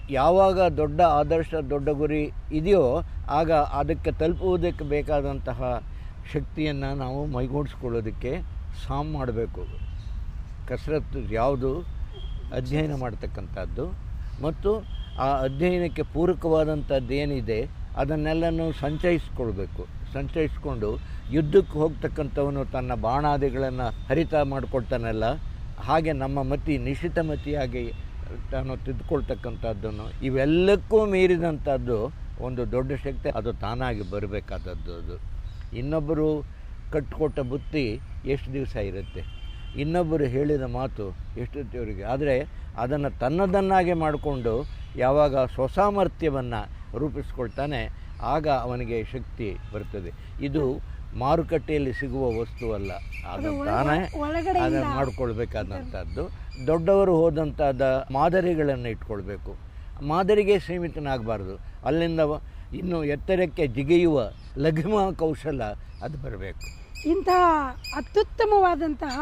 ಯಾವಾಗ ದೊಡ್ಡ ಆದರ್ಶ, ದೊಡ್ಡ ಗುರಿ ಇದೆಯೋ ಆಗ ಅದಕ್ಕೆ ತಲುಪುವುದಕ್ಕೆ ಬೇಕಾದಂತಹ ಶಕ್ತಿಯನ್ನು ನಾವು ಮೈಗೂಡಿಸ್ಕೊಳ್ಳೋದಕ್ಕೆ ಸಾಮ್ ಮಾಡಬೇಕು. ಕಸರತ್ತು ಯಾವುದು? ಅಧ್ಯಯನ ಮಾಡ್ತಕ್ಕಂಥದ್ದು. ಮತ್ತು ಆ ಅಧ್ಯಯನಕ್ಕೆ ಪೂರಕವಾದಂಥದ್ದು ಏನಿದೆ, ಅದನ್ನೆಲ್ಲನೂ ಸಂಚಯಿಸ್ಕೊಳ್ಬೇಕು. ಸಂಚಯಿಸ್ಕೊಂಡು ಯುದ್ಧಕ್ಕೆ ಹೋಗ್ತಕ್ಕಂಥವನು ತನ್ನ ಬಾಣಾದಿಗಳನ್ನು ಹರಿತ ಮಾಡಿಕೊಳ್ತಾನಲ್ಲ, ಹಾಗೆ ನಮ್ಮ ಮತಿ, ನಿಶ್ಚಿತ ಮತಿಯಾಗಿ ತಾನು ತಿದ್ದುಕೊಳ್ತಕ್ಕಂಥದ್ದನ್ನು ಇವೆಲ್ಲಕ್ಕೂ ಮೀರಿದಂಥದ್ದು ಒಂದು ದೊಡ್ಡ ಶಕ್ತಿ, ಅದು ತಾನಾಗಿ ಬರಬೇಕಾದದ್ದು ಅದು. ಇನ್ನೊಬ್ಬರು ಕಟ್ಟಿಕೊಟ್ಟ ಬುತ್ತಿ ಎಷ್ಟು ದಿವಸ ಇರುತ್ತೆ? ಇನ್ನೊಬ್ಬರು ಹೇಳಿದ ಮಾತು ಎಷ್ಟು ಇವರಿಗೆ ಆದರೆ ಅದನ್ನು ತನ್ನದನ್ನಾಗಿ ಮಾಡಿಕೊಂಡು ಯಾವಾಗ ಸ್ವಸಾಮರ್ಥ್ಯವನ್ನು ರೂಪಿಸ್ಕೊಳ್ತಾನೆ ಆಗ ಅವನಿಗೆ ಶಕ್ತಿ ಬರ್ತದೆ. ಇದು ಮಾರುಕಟ್ಟೆಯಲ್ಲಿ ಸಿಗುವ ವಸ್ತುವಲ್ಲ ಅಲ್ಲ. ಅದು ತಾನೇ ಅದನ್ನು ಮಾಡಿಕೊಳ್ಬೇಕಾದಂಥದ್ದು ದೊಡ್ಡವರು ಹೋದಂಥದ ಮಾದರಿಗಳನ್ನು ಇಟ್ಕೊಳ್ಬೇಕು. ಮಾದರಿಗೆ ಸೀಮಿತನಾಗಬಾರ್ದು. ಅಲ್ಲಿಂದ ಇನ್ನು ಎತ್ತರಕ್ಕೆ ಜಿಗಿಯುವ ಲಘುಮ ಕೌಶಲ ಅದು ಬರಬೇಕು. ಇಂತಹ ಅತ್ಯುತ್ತಮವಾದಂತಹ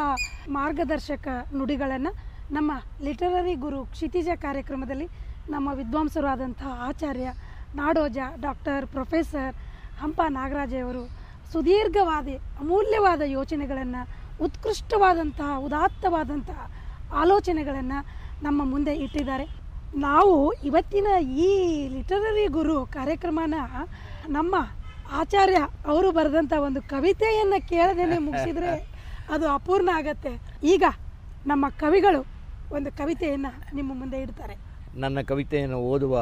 ಮಾರ್ಗದರ್ಶಕ ನುಡಿಗಳನ್ನು ನಮ್ಮ ಲಿಟರರಿ ಗುರು ಕ್ಷಿತಿಜ ಕಾರ್ಯಕ್ರಮದಲ್ಲಿ ನಮ್ಮ ವಿದ್ವಾಂಸರಾದಂತಹ ಆಚಾರ್ಯ ನಾಡೋಜ ಡಾಕ್ಟರ್ ಪ್ರೊಫೆಸರ್ ಹಂಪ ನಾಗರಾಜೆಯವರು ಸುದೀರ್ಘವಾದ ಅಮೂಲ್ಯವಾದ ಯೋಚನೆಗಳನ್ನು, ಉತ್ಕೃಷ್ಟವಾದಂತಹ, ಉದಾತ್ತವಾದಂತಹ ಆಲೋಚನೆಗಳನ್ನು ನಮ್ಮ ಮುಂದೆ ಇಟ್ಟಿದ್ದಾರೆ. ನಾವು ಇವತ್ತಿನ ಈ ಲಿಟರರಿ ಗುರು ಕಾರ್ಯಕ್ರಮನ ನಮ್ಮ ಆಚಾರ್ಯ ಅವರು ಬರೆದಂಥ ಒಂದು ಕವಿತೆಯನ್ನು ಕೇಳದೇನೆ ಮುಗಿಸಿದ್ರೆ ಅದು ಅಪೂರ್ಣ ಆಗತ್ತೆ. ಈಗ ನಮ್ಮ ಕವಿಗಳು ಒಂದು ಕವಿತೆಯನ್ನು ನಿಮ್ಮ ಮುಂದೆ ಇಡ್ತಾರೆ. ನನ್ನ ಕವಿತೆಯನ್ನು ಓದುವ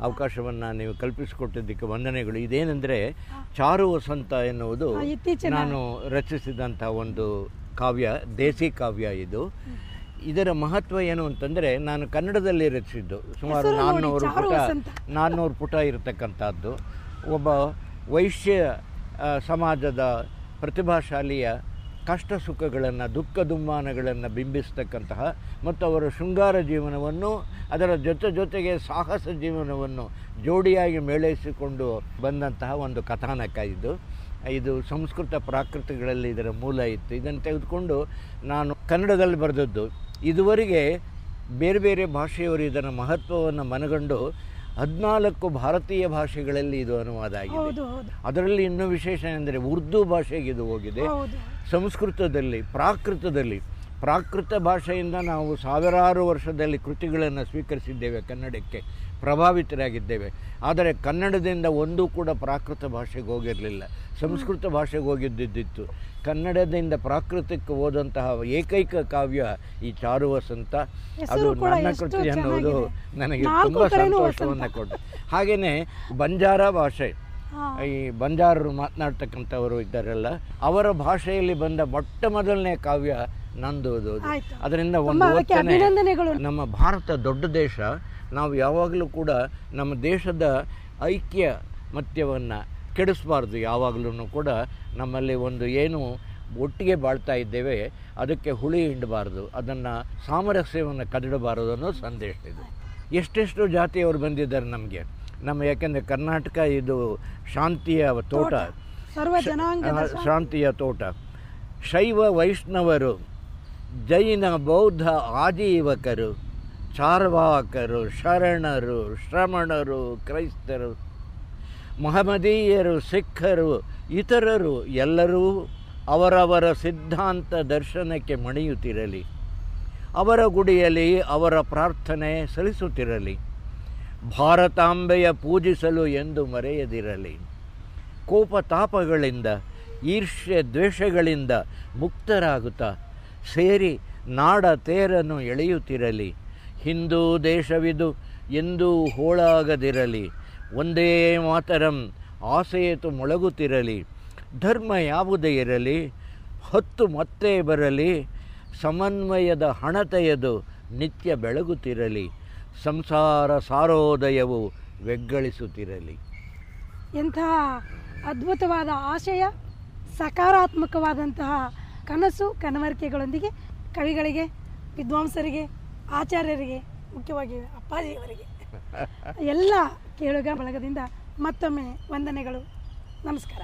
ಅವಕಾಶವನ್ನು ನೀವು ಕಲ್ಪಿಸಿಕೊಟ್ಟಿದ್ದಕ್ಕೆ ವಂದನೆಗಳು. ಇದೇನೆಂದರೆ ಚಾರು ವಸಂತ ಎನ್ನುವುದು ನಾನು ರಚಿಸಿದಂಥ ಒಂದು ಕಾವ್ಯ ದೇಸಿ ಕಾವ್ಯ ಇದು. ಇದರ ಮಹತ್ವ ಏನು ಅಂತಂದರೆ ನಾನು ಕನ್ನಡದಲ್ಲಿ ರಚಿಸಿದ್ದು. ಸುಮಾರು ನಾನ್ನೂರು ಪುಟ. ನಾನ್ನೂರು ಪುಟ ಇರತಕ್ಕಂಥದ್ದು. ಒಬ್ಬ ವೈಶ್ಯ ಸಮಾಜದ ಪ್ರತಿಭಾಶಾಲಿಯ ಕಷ್ಟ ಸುಖಗಳನ್ನು, ದುಃಖ ದುಮ್ಮಾನಗಳನ್ನು ಬಿಂಬಿಸ್ತಕ್ಕಂತಹ ಮತ್ತು ಅವರ ಶೃಂಗಾರ ಜೀವನವನ್ನು, ಅದರ ಜೊತೆ ಜೊತೆಗೆ ಸಾಹಸ ಜೀವನವನ್ನು ಜೋಡಿಯಾಗಿ ಮೇಳೈಸಿಕೊಂಡು ಬಂದಂತಹ ಒಂದು ಕಥಾನಕ ಇದು. ಇದು ಸಂಸ್ಕೃತ ಪ್ರಾಕೃತಗಳಲ್ಲಿ ಇದರ ಮೂಲ ಇತ್ತು. ಇದನ್ನು ತೆಗೆದುಕೊಂಡು ನಾನು ಕನ್ನಡದಲ್ಲಿ ಬರೆದದ್ದು. ಇದುವರೆಗೆ ಬೇರೆ ಬೇರೆ ಭಾಷೆಯವರು ಇದರ ಮಹತ್ವವನ್ನು ಮನಗಂಡು ಹದಿನಾಲ್ಕು ಭಾರತೀಯ ಭಾಷೆಗಳಲ್ಲಿ ಇದು ಅನುವಾದ ಆಗಿದೆ. ಅದರಲ್ಲಿ ಇನ್ನೂ ವಿಶೇಷ ಎಂದರೆ ಉರ್ದು ಭಾಷೆಗೆ ಇದು ಹೋಗಿದೆ. ಸಂಸ್ಕೃತದಲ್ಲಿ ಪ್ರಾಕೃತದಲ್ಲಿ ಪ್ರಾಕೃತ ಭಾಷೆಯಿಂದ ನಾವು ಸಾವಿರಾರು ವರ್ಷದಲ್ಲಿ ಕೃತಿಗಳನ್ನು ಸ್ವೀಕರಿಸಿದ್ದೇವೆ ಕನ್ನಡಕ್ಕೆ ಪ್ರಭಾವಿತರಾಗಿದ್ದೇವೆ. ಆದರೆ ಕನ್ನಡದಿಂದ ಒಂದೂ ಕೂಡ ಪ್ರಾಕೃತ ಭಾಷೆಗೆ ಹೋಗಿರಲಿಲ್ಲ. ಸಂಸ್ಕೃತ ಭಾಷೆಗೆ ಹೋಗಿದ್ದಿದ್ದಿತ್ತು ಕನ್ನಡದಿಂದ ಪ್ರಾಕೃತಕ್ಕೆ ಹೋದಂತಹ ಏಕೈಕ ಕಾವ್ಯ ಈ ಚಾರು ವಸಂತ ಅದು ನನ್ನ ಕೃತಿ ಅನ್ನೋದು ನನಗೆ ತುಂಬ ಸಂತೋಷವನ್ನು. ಕೊಟ್ಟು ಹಾಗೆಯೇ ಬಂಜಾರ ಭಾಷೆ. ಈ ಬಂಜಾರರು ಮಾತನಾಡ್ತಕ್ಕಂಥವರು ಇದ್ದಾರಲ್ಲ ಅವರ ಭಾಷೆಯಲ್ಲಿ ಬಂದ ಮೊಟ್ಟ ಮೊದಲನೇ ಕಾವ್ಯ ನಂದು. ಅದರಿಂದ ಒಂದು ಅಭಿನಂದನೆಗಳು. ನಮ್ಮ ಭಾರತ ದೊಡ್ಡ ದೇಶ. ನಾವು ಯಾವಾಗಲೂ ಕೂಡ ನಮ್ಮ ದೇಶದ ಐಕ್ಯ ಮತ್ಯವನ್ನು ಕೆಡಿಸಬಾರ್ದು. ಯಾವಾಗಲೂ ಕೂಡ ನಮ್ಮಲ್ಲಿ ಒಂದು ಏನು ಒಟ್ಟಿಗೆ ಬಾಳ್ತಾ ಇದ್ದೇವೆ ಅದಕ್ಕೆ ಹುಳಿ ಹಿಂಡಬಾರ್ದು. ಅದನ್ನು ಸಾಮರಸ್ಯವನ್ನು ಕದಡಬಾರದು ಅನ್ನೋ ಸಂದೇಶ ಇದು. ಎಷ್ಟೆಷ್ಟು ಜಾತಿಯವರು ಬಂದಿದ್ದಾರೆ ನಮಗೆ. ನಮ್ಮ ಯಾಕೆಂದರೆ ಕರ್ನಾಟಕ ಇದು ಶಾಂತಿಯ ತೋಟ. ಸರ್ವ ಶಾಂತಿಯ ತೋಟ. ಶೈವ ವೈಷ್ಣವರು ಜೈನ ಬೌದ್ಧ ಆಜೀವಕರು, ಚಾರ್ವಾಕರು, ಶರಣರು, ಶ್ರಮಣರು, ಕ್ರೈಸ್ತರು, ಮಹಮದೀಯರು, ಸಿಖ್ಖರು, ಇತರರು ಎಲ್ಲರೂ ಅವರವರ ಸಿದ್ಧಾಂತ ದರ್ಶನಕ್ಕೆ ಮಣಿಯುತ್ತಿರಲಿ. ಅವರ ಗುಡಿಯಲ್ಲಿ ಅವರ ಪ್ರಾರ್ಥನೆ ಸಲ್ಲಿಸುತ್ತಿರಲಿ. ಭಾರತಾಂಬೆಯ ಪೂಜಿಸಲು ಎಂದು ಮರೆಯದಿರಲಿ. ಕೋಪತಾಪಗಳಿಂದ ಈರ್ಷ್ಯ ದ್ವೇಷಗಳಿಂದ ಮುಕ್ತರಾಗುತ್ತಾ ಸೇರಿ ನಾಡ ತೇರನ್ನು ಎಳೆಯುತ್ತಿರಲಿ. ಹಿಂದೂ ದೇಶವಿದು ಎಂದೂ ಹೋಳಾಗದಿರಲಿ. ಒಂದೇ ಮಾತರಂ ಆಸೆಯತು ಮೊಳಗುತ್ತಿರಲಿ. ಧರ್ಮ ಯಾವುದೇ ಇರಲಿ, ಹೊತ್ತು ಮತ್ತೆ ಬರಲಿ, ಸಮನ್ವಯದ ಹಣತೆಯದು ನಿತ್ಯ ಬೆಳಗುತ್ತಿರಲಿ. ಸಂಸಾರ ಸಾರೋದಯವು ವೆಗ್ಗಳಿಸುತ್ತಿರಲಿ. ಎಂತಹ ಅದ್ಭುತವಾದ ಆಶಯ, ಸಕಾರಾತ್ಮಕವಾದಂತಹ ಕನಸು ಕನವರಿಕೆಗಳೊಂದಿಗೆ ಕವಿಗಳಿಗೆ ವಿದ್ವಾಂಸರಿಗೆ ಆಚಾರ್ಯರಿಗೆ ಮುಖ್ಯವಾಗಿ ಅಪ್ಪಾಜಿಯವರಿಗೆ ಎಲ್ಲ ಕೇಳುಗ ಬಳಗದಿಂದ ಮತ್ತೊಮ್ಮೆ ವಂದನೆಗಳು. ನಮಸ್ಕಾರ.